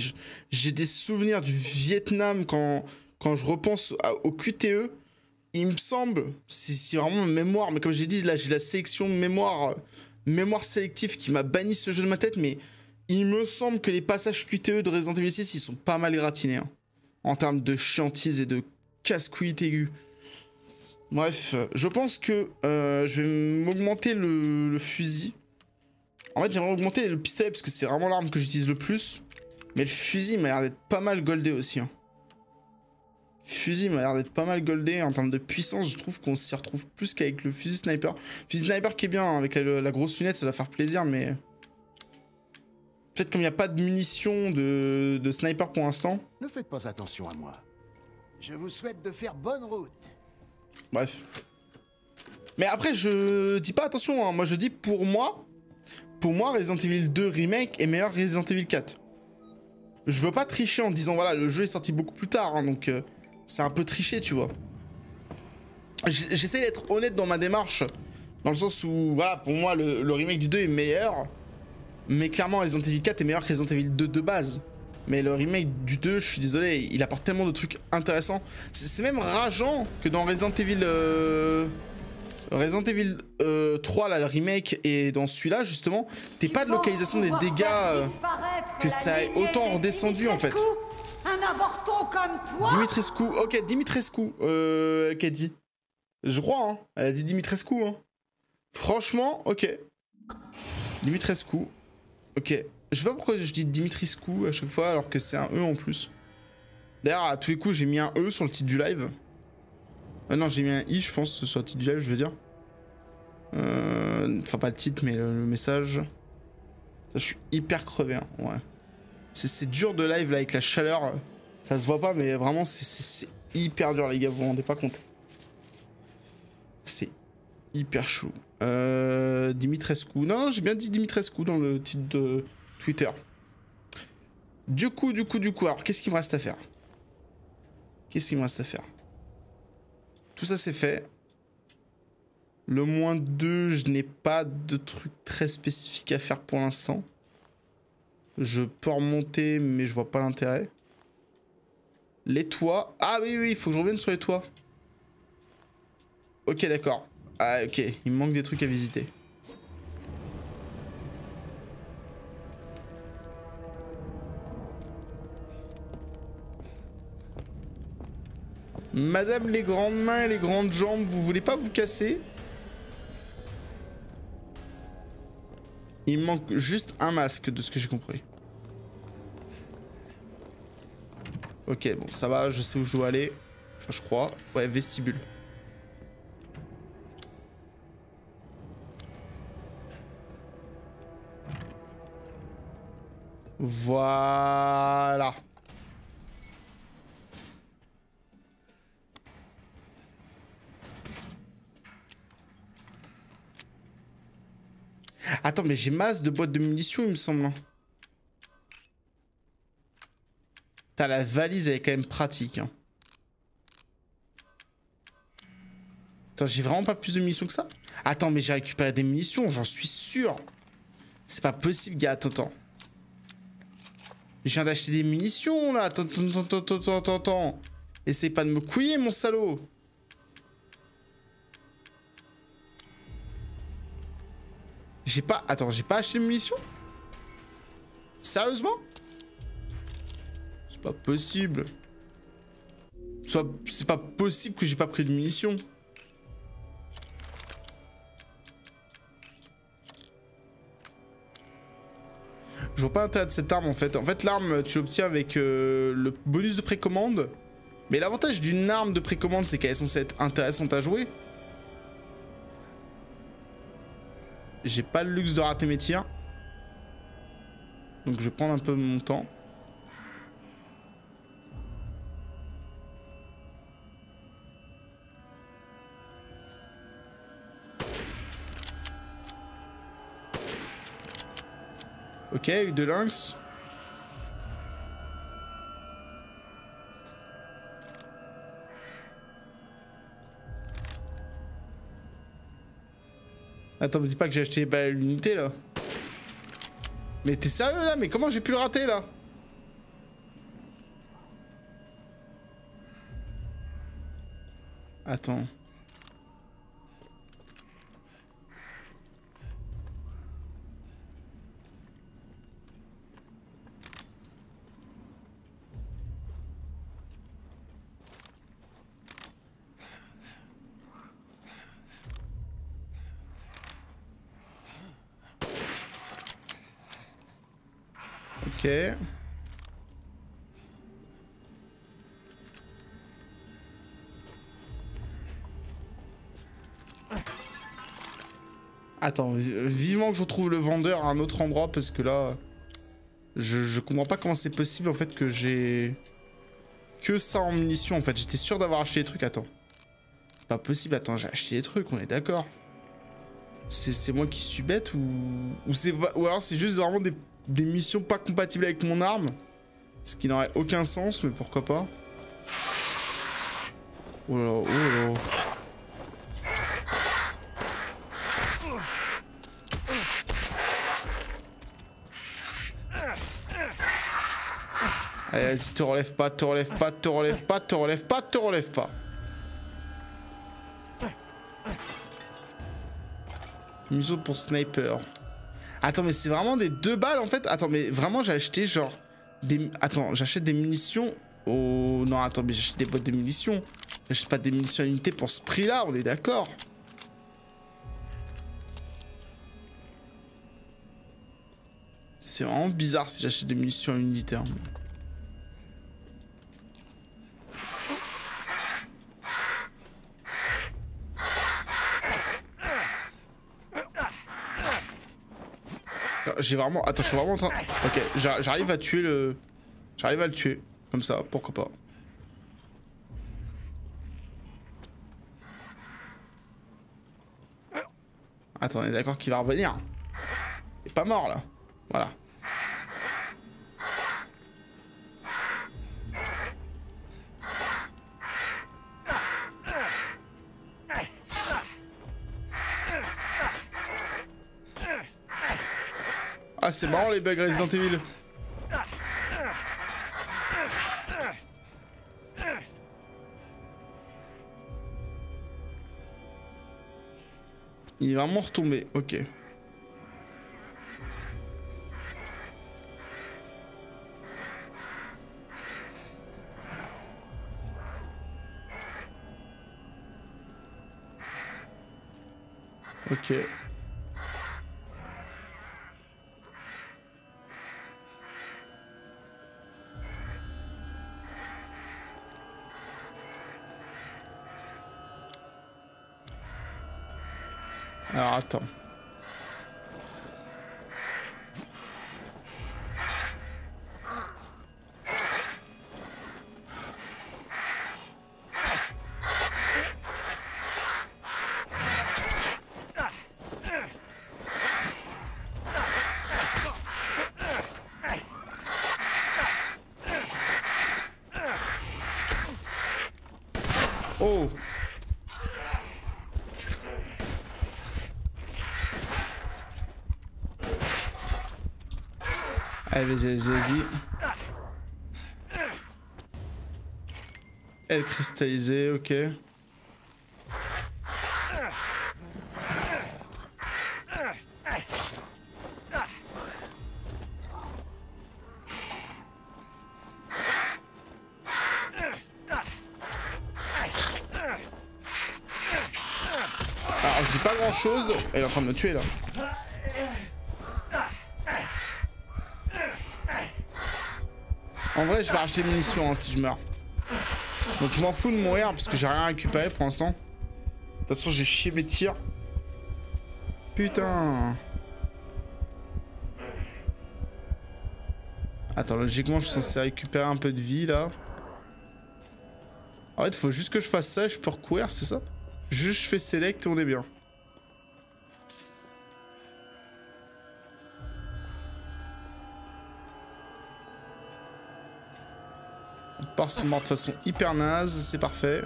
j'ai des souvenirs du Vietnam quand quand je repense au QTE, il me semble, c'est vraiment mémoire, mais comme j'ai dit, là j'ai la sélection mémoire, mémoire sélective qui m'a banni ce jeu de ma tête, mais il me semble que les passages QTE de Resident Evil 6, ils sont pas mal gratinés, hein, en termes de chiantise et de casse-couilles aigus. Bref, je pense que euh, je vais m'augmenter le, fusil. En fait, j'aimerais augmenter le pistolet parce que c'est vraiment l'arme que j'utilise le plus. Mais le fusil m'a l'air d'être pas mal goldé aussi. Hein. Fusil m'a l'air d'être pas mal goldé en termes de puissance. Je trouve qu'on s'y retrouve plus qu'avec le fusil sniper. Fusil sniper qui est bien, hein, avec la, grosse lunette, ça va faire plaisir, mais. Peut-être comme il n'y a pas de munitions de, sniper pour l'instant. Ne faites pas attention à moi. Je vous souhaite de faire bonne route. Bref. Mais après, je dis pas attention, hein. moi je dis pour moi, pour moi, Resident Evil 2 Remake est meilleur que Resident Evil 4. Je veux pas tricher en disant voilà, le jeu est sorti beaucoup plus tard, hein, donc. Euh, c'est un peu triché, tu vois. J'essaie d'être honnête dans ma démarche, dans le sens où, voilà, pour moi, le, remake du 2 est meilleur, mais clairement, Resident Evil 4 est meilleur que Resident Evil 2 de base. Mais le remake du 2, je suis désolé, il apporte tellement de trucs intéressants. C'est même rageant que dans Resident Evil... Euh, Resident Evil 3, euh, là, le remake, et dans celui-là, justement, t'es pas de localisation des dégâts... Euh, que ça ait autant redescendu, en fait. Un avorton comme toi Dimitrescu. Ok, Dimitrescu. Euh, qu'elle dit Je crois, hein. Elle a dit Dimitrescu, hein. Franchement, ok. Dimitrescu. Ok. Je sais pas pourquoi je dis Dimitrescu à chaque fois alors que c'est un E en plus. D'ailleurs, à tous les coups, j'ai mis un E sur le titre du live. Ah non, j'ai mis un I, je pense, sur le titre du live, je veux dire. Euh, enfin, pas le titre, mais le, message. je suis hyper crevé, hein. Ouais. C'est dur de live là avec la chaleur. Ça se voit pas, mais vraiment, c'est hyper dur, les gars. Vous vous rendez pas compte. C'est hyper chaud. Euh, Dimitrescu. Non, j'ai bien dit Dimitrescu dans le titre de Twitter. Du coup, du coup, du coup. Alors, qu'est-ce qu'il me reste à faire? Qu'est-ce qu'il me reste à faire? Tout ça, c'est fait. Le moins 2, je n'ai pas de truc très spécifique à faire pour l'instant. Je peux remonter, mais je vois pas l'intérêt. Les toits. Ah oui, oui, il faut que je revienne sur les toits. Ok, d'accord. Ah, ok. Il me manque des trucs à visiter. Madame les grandes mains et les grandes jambes, vous voulez pas vous casser? Il me manque juste un masque de ce que j'ai compris. Ok, bon, ça va, je sais où je dois aller. Enfin, je crois. Ouais, vestibule. Voilà. Attends, mais j'ai masse de boîtes de munitions, il me semble. Hein. T'as la valise, elle est quand même pratique. Hein. Attends, j'ai vraiment pas plus de munitions que ça? Attends, mais j'ai récupéré des munitions, j'en suis sûr. C'est pas possible, gars. Attends, attends. Je viens d'acheter des munitions, là. Attends, attends, attends, attends, attends, attends. Essaye pas de me couiller, mon salaud. J'ai pas... Attends, j'ai pas acheté de munitions? Sérieusement? C'est pas possible. C'est pas possible que j'ai pas pris de munitions. Je vois pas l'intérêt de cette arme en fait. En fait, l'arme, tu l'obtiens avec euh, le bonus de précommande. Mais l'avantage d'une arme de précommande, c'est qu'elle est censée être intéressante à jouer. J'ai pas le luxe de rater mes tirs. Donc je vais prendre un peu mon temps. Ok, de lynx. Attends, me dis pas que j'ai acheté bah, l'unité là. Mais t'es sérieux là? Mais comment j'ai pu le rater là? Attends. Attends, vivement que je retrouve le vendeur à un autre endroit parce que là, je, je comprends pas comment c'est possible en fait que j'ai que ça en munitions en fait. J'étais sûr d'avoir acheté des trucs, attends. C'est pas possible, attends, j'ai acheté des trucs, on est d'accord. C'est moi qui suis bête ou, ou, ou alors c'est juste vraiment des des missions pas compatibles avec mon arme. Ce qui n'aurait aucun sens, mais pourquoi pas. Oh là oh là. Allez, vas-y, te relève pas, te relève pas, te relève pas, te relève pas, te relève pas. Mission pour sniper. Attends, mais c'est vraiment des deux balles en fait Attends, mais vraiment j'ai acheté genre des... Attends, j'achète des munitions au... Non, attends, mais j'achète des boîtes de munitions. J'achète pas des munitions à unité pour ce prix-là, on est d'accord C'est vraiment bizarre si j'achète des munitions à unité. Hein. J'ai vraiment... Attends, je suis vraiment en train... Ok, j'arrive à tuer le... J'arrive à le tuer. Comme ça, pourquoi pas. Attends, on est d'accord qu'il va revenir. Il est pas mort, là. Voilà. C'est marrant les bugs Resident Evil. Il est vraiment retombé, ok. Ok. Elle cristallisée, ok. Alors je dis pas grand chose, elle est en train de me tuer là. En vrai, je vais racheter des munitions hein, si je meurs. Donc je m'en fous de mourir parce que j'ai rien récupéré pour l'instant. De toute façon, j'ai chié mes tirs. Putain. Attends, logiquement, je suis censé récupérer un peu de vie là. En fait, faut juste que je fasse ça et je peux recourir, c'est ça? Juste je fais select et on est bien. On part sur mort de façon hyper naze, c'est parfait.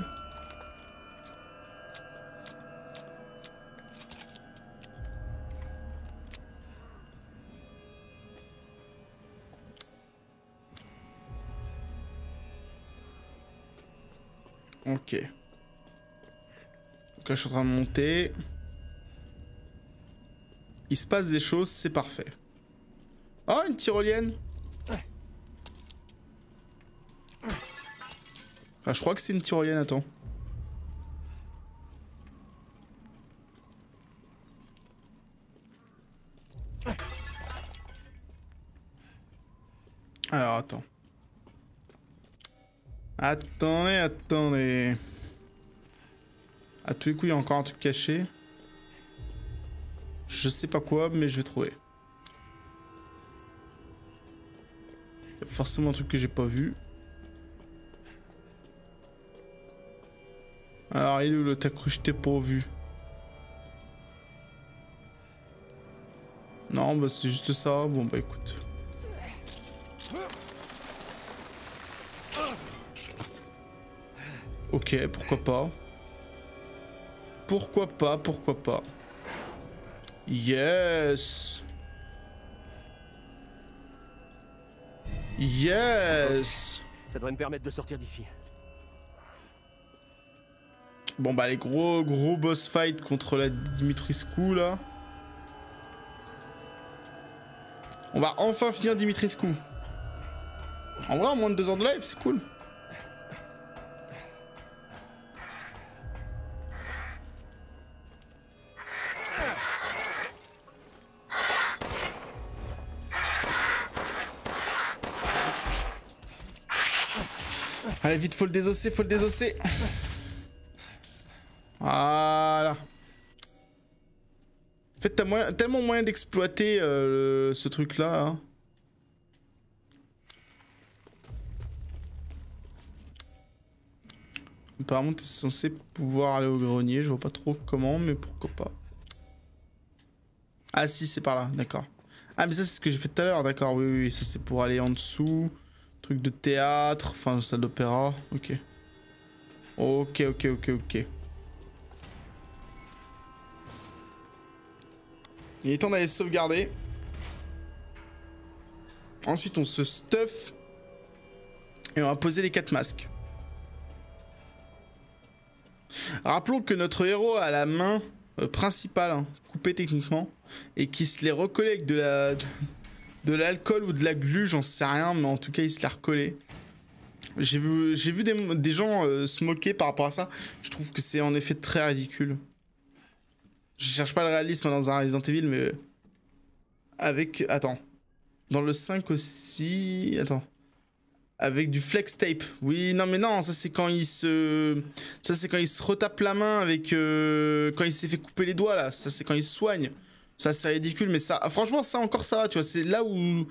Ok. Donc là, je suis en train de monter. Il se passe des choses, c'est parfait. Oh, une tyrolienne Ah, je crois que c'est une tyrolienne, attends. Alors, attends. Attendez, attendez. À tous les coups, il y a encore un truc caché. Je sais pas quoi, mais je vais trouver. Il y a forcément un truc que j'ai pas vu. Alors, il est où le t'as cru pas vu Non, bah c'est juste ça. Bon, bah écoute. Ok, pourquoi pas. Pourquoi pas, pourquoi pas. Yes Yes Ça devrait me permettre de sortir d'ici. Bon bah les gros gros boss fight contre la Dimitriscu là. On va enfin finir Dimitriscu. En vrai en moins de deux heures de live c'est cool. Allez vite faut le désosser, faut le désosser. Voilà. En fait, t'as tellement moyen d'exploiter euh, ce truc-là. Hein. Apparemment, t'es censé pouvoir aller au grenier. Je vois pas trop comment, mais pourquoi pas. Ah si, c'est par là, d'accord. Ah, mais ça, c'est ce que j'ai fait tout à l'heure, d'accord. Oui, oui, ça, c'est pour aller en dessous. Truc de théâtre, enfin, salle d'opéra. Ok. Ok, ok, ok, ok. Il est temps d'aller sauvegarder. Ensuite, on se stuff. Et on va poser les quatre masques. Rappelons que notre héros a la main euh, principale, hein, coupée techniquement, et qui se l'est recollé avec de la de l'alcool ou de la glu, j'en sais rien, mais en tout cas, il se l'a vu, j'ai vu des, gens euh, se moquer par rapport à ça. Je trouve que c'est en effet très ridicule. Je cherche pas le réalisme dans un Resident Evil, mais... Avec... Attends. Dans le 5 aussi... Attends. Avec du flex tape. Oui, non, mais non, ça c'est quand il se... Ça c'est quand il se retape la main avec... Euh, quand il s'est fait couper les doigts, là. Ça c'est quand il se soigne. Ça c'est ridicule, mais ça... Franchement, ça encore ça va, tu vois. C'est là où...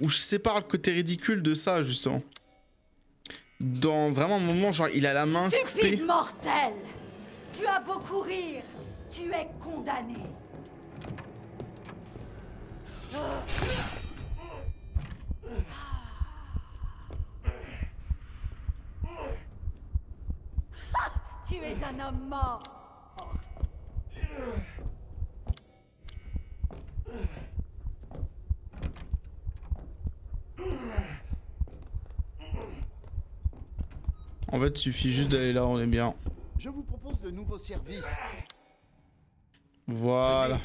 Où je sépare le côté ridicule de ça, justement. Dans vraiment un moment, genre, il a la main Stupide mortel Tu as beau courir tu es condamné. tu es un homme mort. En fait, il suffit juste d'aller là, on est bien. Je vous propose de nouveaux services. Voilà.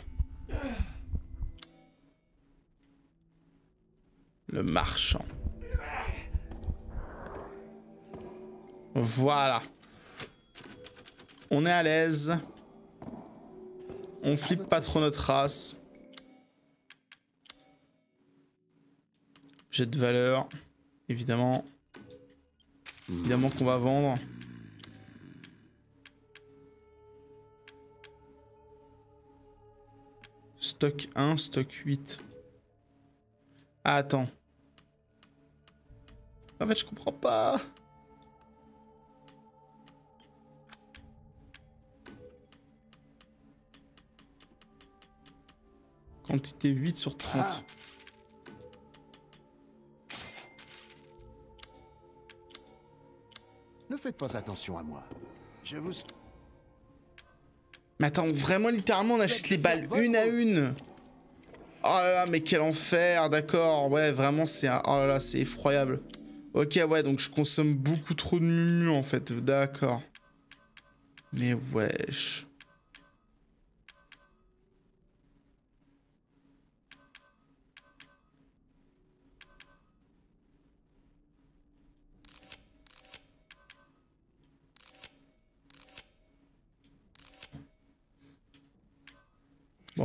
Le marchand. Voilà. On est à l'aise. On flippe pas trop notre race. J'ai de valeur, évidemment. Évidemment qu'on va vendre. Stock 1, stock 8. Ah, attends. En fait, je comprends pas. Quantité 8 sur 30. Ne faites pas attention à moi. Je vous... Mais attends, vraiment, littéralement, on achète les balles une à une. Oh là là, mais quel enfer, d'accord. Ouais, vraiment, c'est... un- Oh là là, c'est effroyable. Ok, ouais, donc je consomme beaucoup trop de mumu, en fait. D'accord. Mais wesh.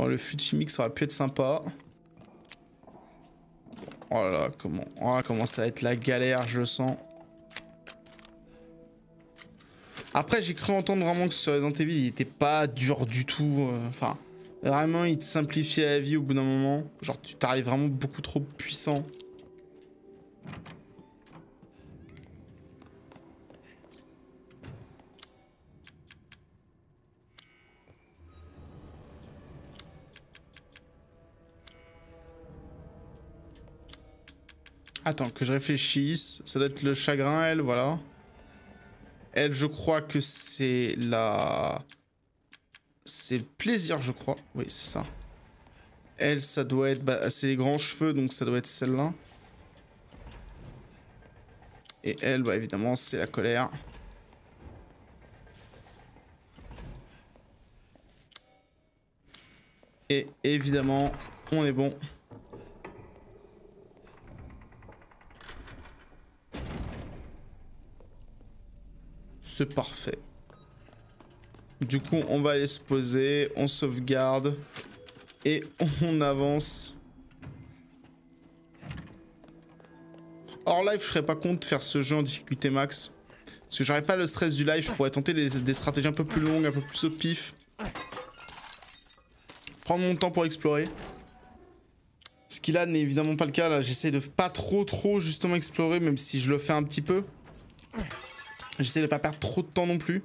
Le fût chimique, ça aurait pu être sympa. Oh là là, comment, oh comment ça va être la galère, je le sens. Après, j'ai cru entendre vraiment que sur Resident Evil, il était pas dur du tout. euh, Enfin, vraiment, il te simplifiait la vie au bout d'un moment. Genre, tu t'arrives vraiment beaucoup trop puissant. Attends, que je réfléchisse. Ça doit être le chagrin, elle, voilà. Elle, je crois que c'est la... C'est plaisir, je crois. Oui, c'est ça. Elle, ça doit être... Bah, c'est les grands cheveux, donc ça doit être celle-là. Et elle, bah, évidemment, c'est la colère. Et évidemment, on est bon. C'est parfait. Du coup, on va aller se poser, on sauvegarde et on avance. Hors live, je serais pas contre de faire ce jeu en difficulté max. Parce que j'aurais pas le stress du live, je pourrais tenter des, stratégies un peu plus longues, un peu plus au pif. Prendre mon temps pour explorer. Ce qui là n'est évidemment pas le cas, là j'essaie de pas trop trop justement explorer, même si je le fais un petit peu. J'essaie de pas perdre trop de temps non plus.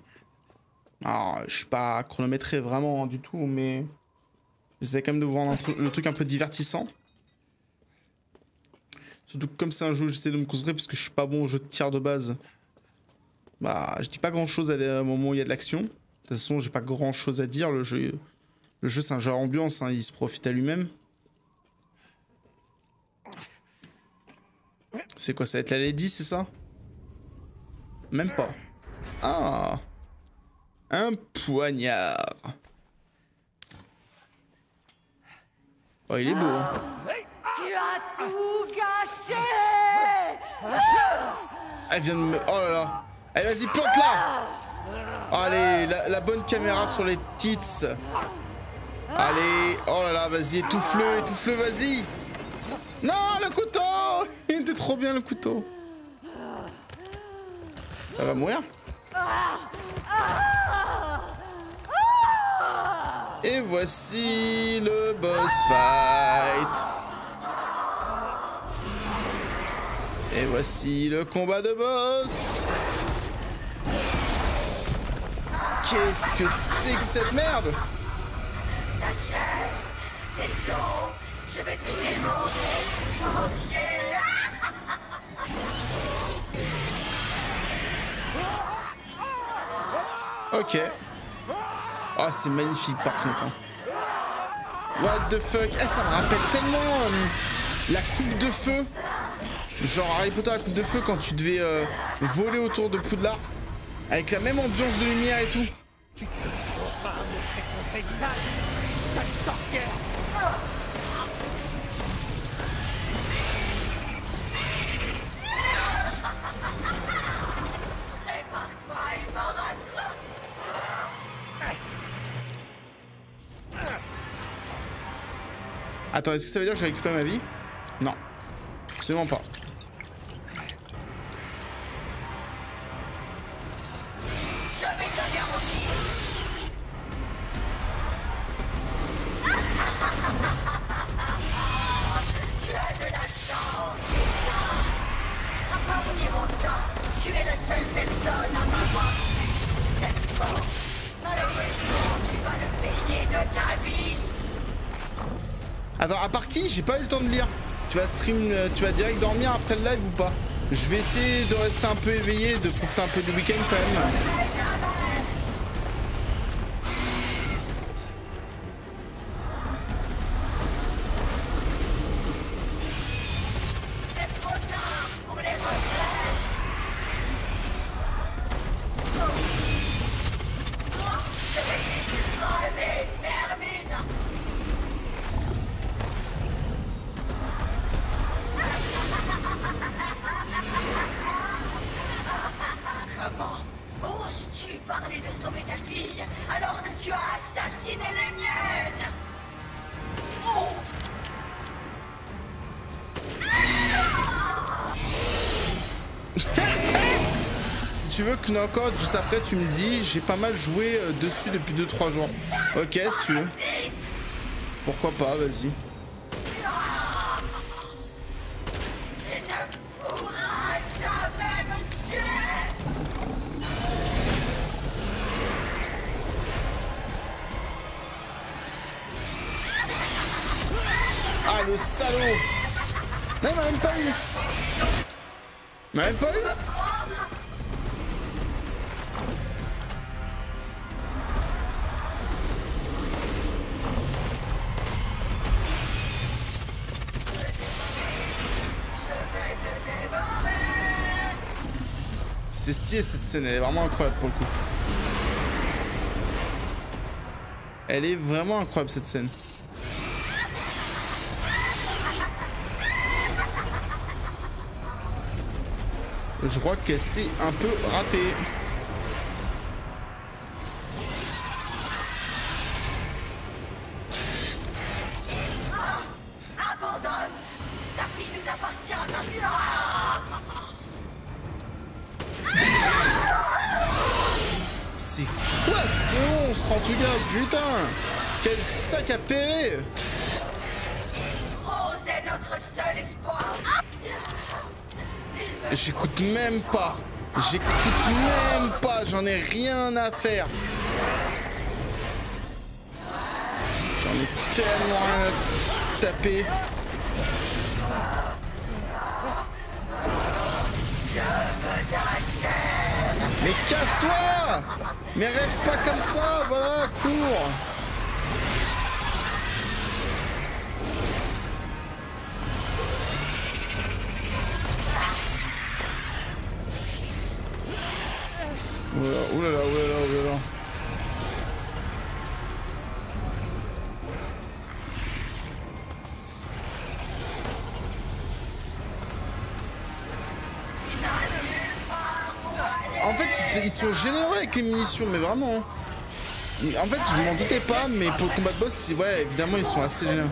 Alors, je suis pas chronométré vraiment du tout, mais j'essaie quand même de vous rendre le truc un peu divertissant. Surtout que comme c'est un jeu, j'essaie de me concentrer parce que je suis pas bon au jeu de tir de base. Bah, je dis pas grand chose à des moments où il y a de l'action. De toute façon, j'ai pas grand chose à dire. Le jeu, le jeu c'est un jeu à ambiance, hein, il se profite à lui-même. C'est quoi, ça va être la Lady, c'est ça? Même pas. Ah Un poignard. Oh, il est beau. hein. Tu as tout gâché Elle vient de me... Oh là là. Allez, vas-y, plante-la Allez, la, la bonne caméra sur les tits. Allez, oh là là, vas-y, étouffe-le, étouffe-le, vas-y Non, le couteau [LAUGHS] Il était trop bien, le couteau. Elle va mourir Et voici le boss fight. Et voici le combat de boss. Qu'est-ce que c'est que cette merde Ta chair, tes os, je vais te dévorer entier Ok. Oh, c'est magnifique par contre. hein. What the fuck? Eh, ça me rappelle tellement euh, la coupe de feu. Genre Harry Potter, la coupe de feu, quand tu devais euh, voler autour de Poudlard. Avec la même ambiance de lumière et tout. Attends, est-ce que ça veut dire que j'ai récupéré ma vie? Non. Absolument pas. Je vais te garantir. tu as de la chance, Ethan. À parvenir autant, tu es la seule personne à m'avoir vu sous cette forme. Malheureusement, tu vas le payer de ta vie. Attends, à part qui J'ai pas eu le temps de lire. Tu vas stream, tu vas direct dormir après le live ou pas? Je vais essayer de rester un peu éveillé, de profiter un peu du week-end quand même. Juste après tu me dis, j'ai pas mal joué euh, dessus depuis 2-3 jours. Ok, si tu veux. Pourquoi pas, vas-y. Ah le salaud Non, m'a même pas eu même pas elle est vraiment incroyable pour le coup. Elle est vraiment incroyable cette scène. Je crois qu'elle s'est un peu ratée. En tout cas Putain. Quel sac à espoir J'écoute même pas. J'écoute même pas. J'en ai rien à faire. J'en ai tellement rien à taper Mais casse-toi Mais reste pas comme ça Voilà, cours Oulala, oulala, oulala, oulala. Les munitions, mais vraiment. En fait, je m'en doutais pas, mais pour le combat de boss, ouais, évidemment, ils sont assez généreux.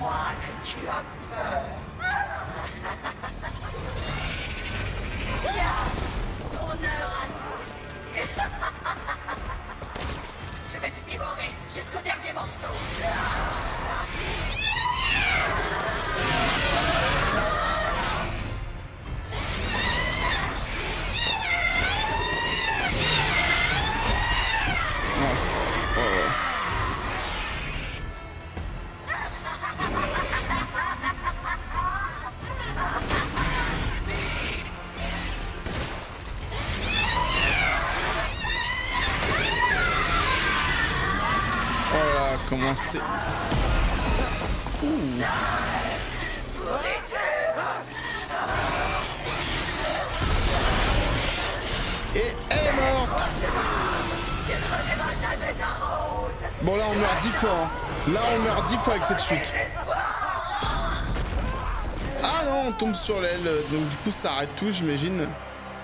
Sur l'aile, donc du coup ça arrête tout j'imagine.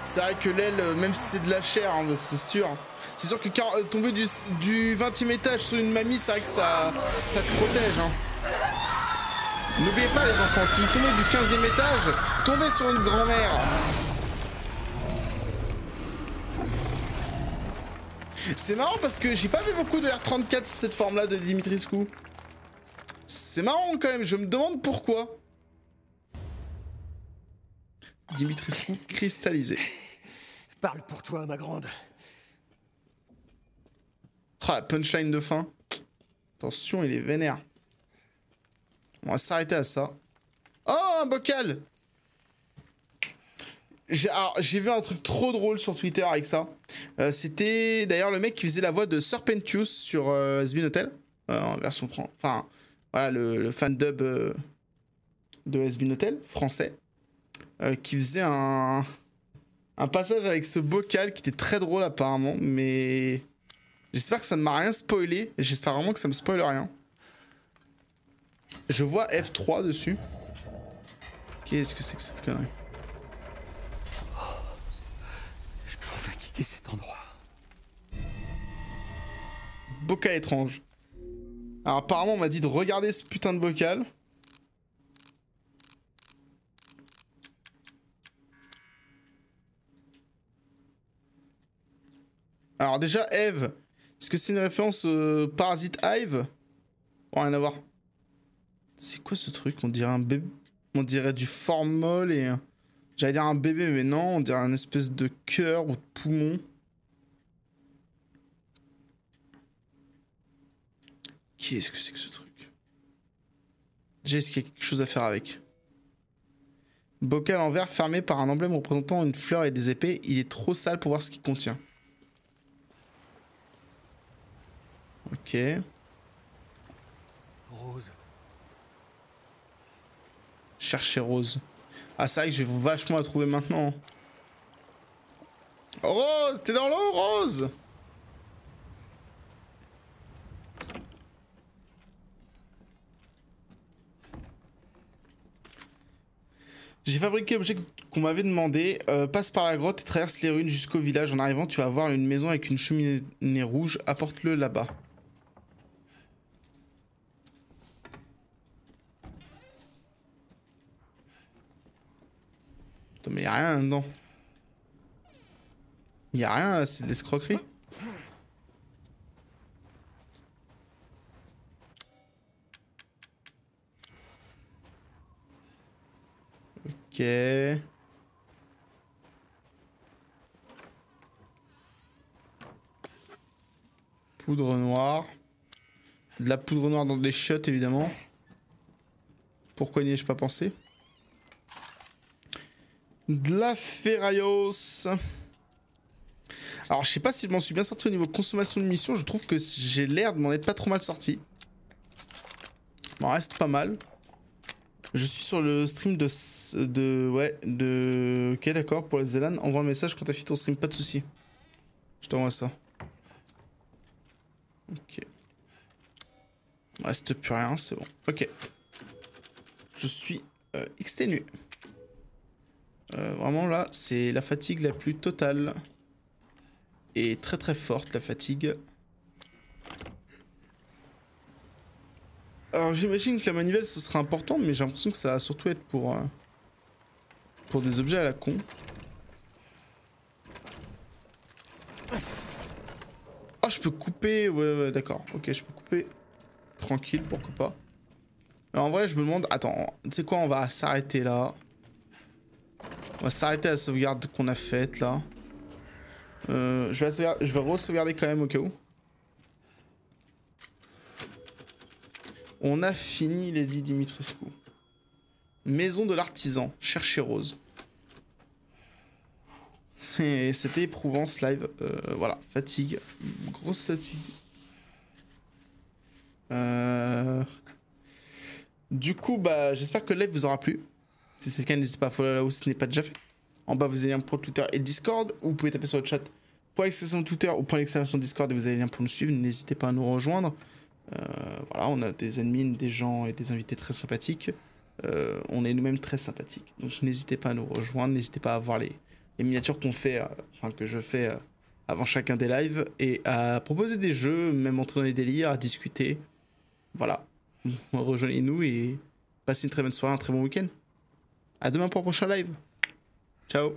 C'est vrai que l'aile, euh, même si c'est de la chair, hein, c'est sûr. C'est sûr que euh, tomber du, du 20 e étage sur une mamie, c'est vrai que ça, ça te protège. Hein. N'oubliez pas les enfants, si vous tombez du 15e étage, tombez sur une grand-mère. C'est marrant parce que j'ai pas vu beaucoup de R34 sur cette forme-là de Dimitrescu. C'est marrant quand même, je me demande pourquoi. Dimitrescu cristallisé. Parle pour toi, ma grande. Ah, punchline de fin. Attention, il est vénère. On va s'arrêter à ça. Oh, un bocal J'ai vu un truc trop drôle sur Twitter avec ça. Euh, c'était d'ailleurs le mec qui faisait la voix de Serpentius sur euh, Hotel. Euh, en version française. Enfin, voilà, le, fan dub euh, de SB Hotel, français. Qui faisait un, un passage avec ce bocal qui était très drôle apparemment. Mais j'espère que ça ne m'a rien spoilé. J'espère vraiment que ça me spoile rien. Je vois F3 dessus. Qu'est-ce que c'est que cette connerie? Je peux enfin quitter cet endroit. Bocal étrange. Alors apparemment on m'a dit de regarder ce putain de bocal. Alors déjà Eve, est-ce que c'est une référence au Parasite Hive? Rien à voir. C'est quoi ce truc? On dirait un bébé. On dirait du formol et. J'allais dire un bébé, mais non, on dirait un espèce de cœur ou de poumon. Qu'est-ce que c'est que ce truc? Déjà, est-ce qu'il y a quelque chose à faire avec? Bocal en verre fermé par un emblème représentant une fleur et des épées. Il est trop sale pour voir ce qu'il contient. Ok. Rose. Chercher Rose. Ah, c'est vrai que j'ai vachement à trouver maintenant. Oh, Rose, t'es dans l'eau, Rose J'ai fabriqué l'objet qu'on m'avait demandé. Euh, passe par la grotte et traverse les ruines jusqu'au village. En arrivant, tu vas voir une maison avec une cheminée rouge. Apporte-le là-bas. Mais y'a rien dedans. Y'a rien, c'est de l'escroquerie. Ok. Poudre noire. De la poudre noire dans des shots évidemment. Pourquoi n'y ai-je pas pensé? De la ferraillos. Alors, je sais pas si je m'en suis bien sorti au niveau consommation de mission. Je trouve que j'ai l'air de m'en être pas trop mal sorti. M'en reste pas mal. Je suis sur le stream de... de ouais, de... Ok, d'accord, pour les Zélan. Envoie un message quand t'as fini ton stream, pas de soucis. Je t'envoie ça. Ok. Il reste plus rien, c'est bon. Ok. Je suis euh, exténué. Euh, vraiment là, c'est la fatigue la plus totale. Et très très forte la fatigue. Alors j'imagine que la manivelle ce sera important, mais j'ai l'impression que ça va surtout être pour, euh, pour des objets à la con. Ah je peux couper, ouais, ouais d'accord, ok je peux couper tranquille, pourquoi pas. En vrai je me demande, attends, tu sais quoi on va s'arrêter là. On va s'arrêter à la sauvegarde qu'on a faite là. Euh, je vais, vais re-sauvegarder quand même au cas où. On a fini Lady Dimitrescu. Maison de l'artisan, chercher Rose. C'était éprouvant ce live. Euh, voilà, fatigue. Grosse fatigue. Euh, du coup, bah, j'espère que le live vous aura plu. Si c'est le cas, n'hésitez pas à follow là où ce n'est pas déjà fait. En bas, vous avez liens pour Twitter et Discord. Ou vous pouvez taper sur le chat point Twitter ou point exclamation Discord et vous avez les liens pour nous suivre. N'hésitez pas à nous rejoindre. Euh, voilà, on a des admins, des gens et des invités très sympathiques. Euh, on est nous-mêmes très sympathiques. Donc n'hésitez pas à nous rejoindre. N'hésitez pas à voir les, miniatures qu'on fait, euh, enfin que je fais avant chacun des lives et à proposer des jeux, même entrer dans les délires, à discuter. Voilà. [LAUGHS] Rejoignez-nous et Passez une très bonne soirée, un très bon week-end. À demain pour un prochain live. Ciao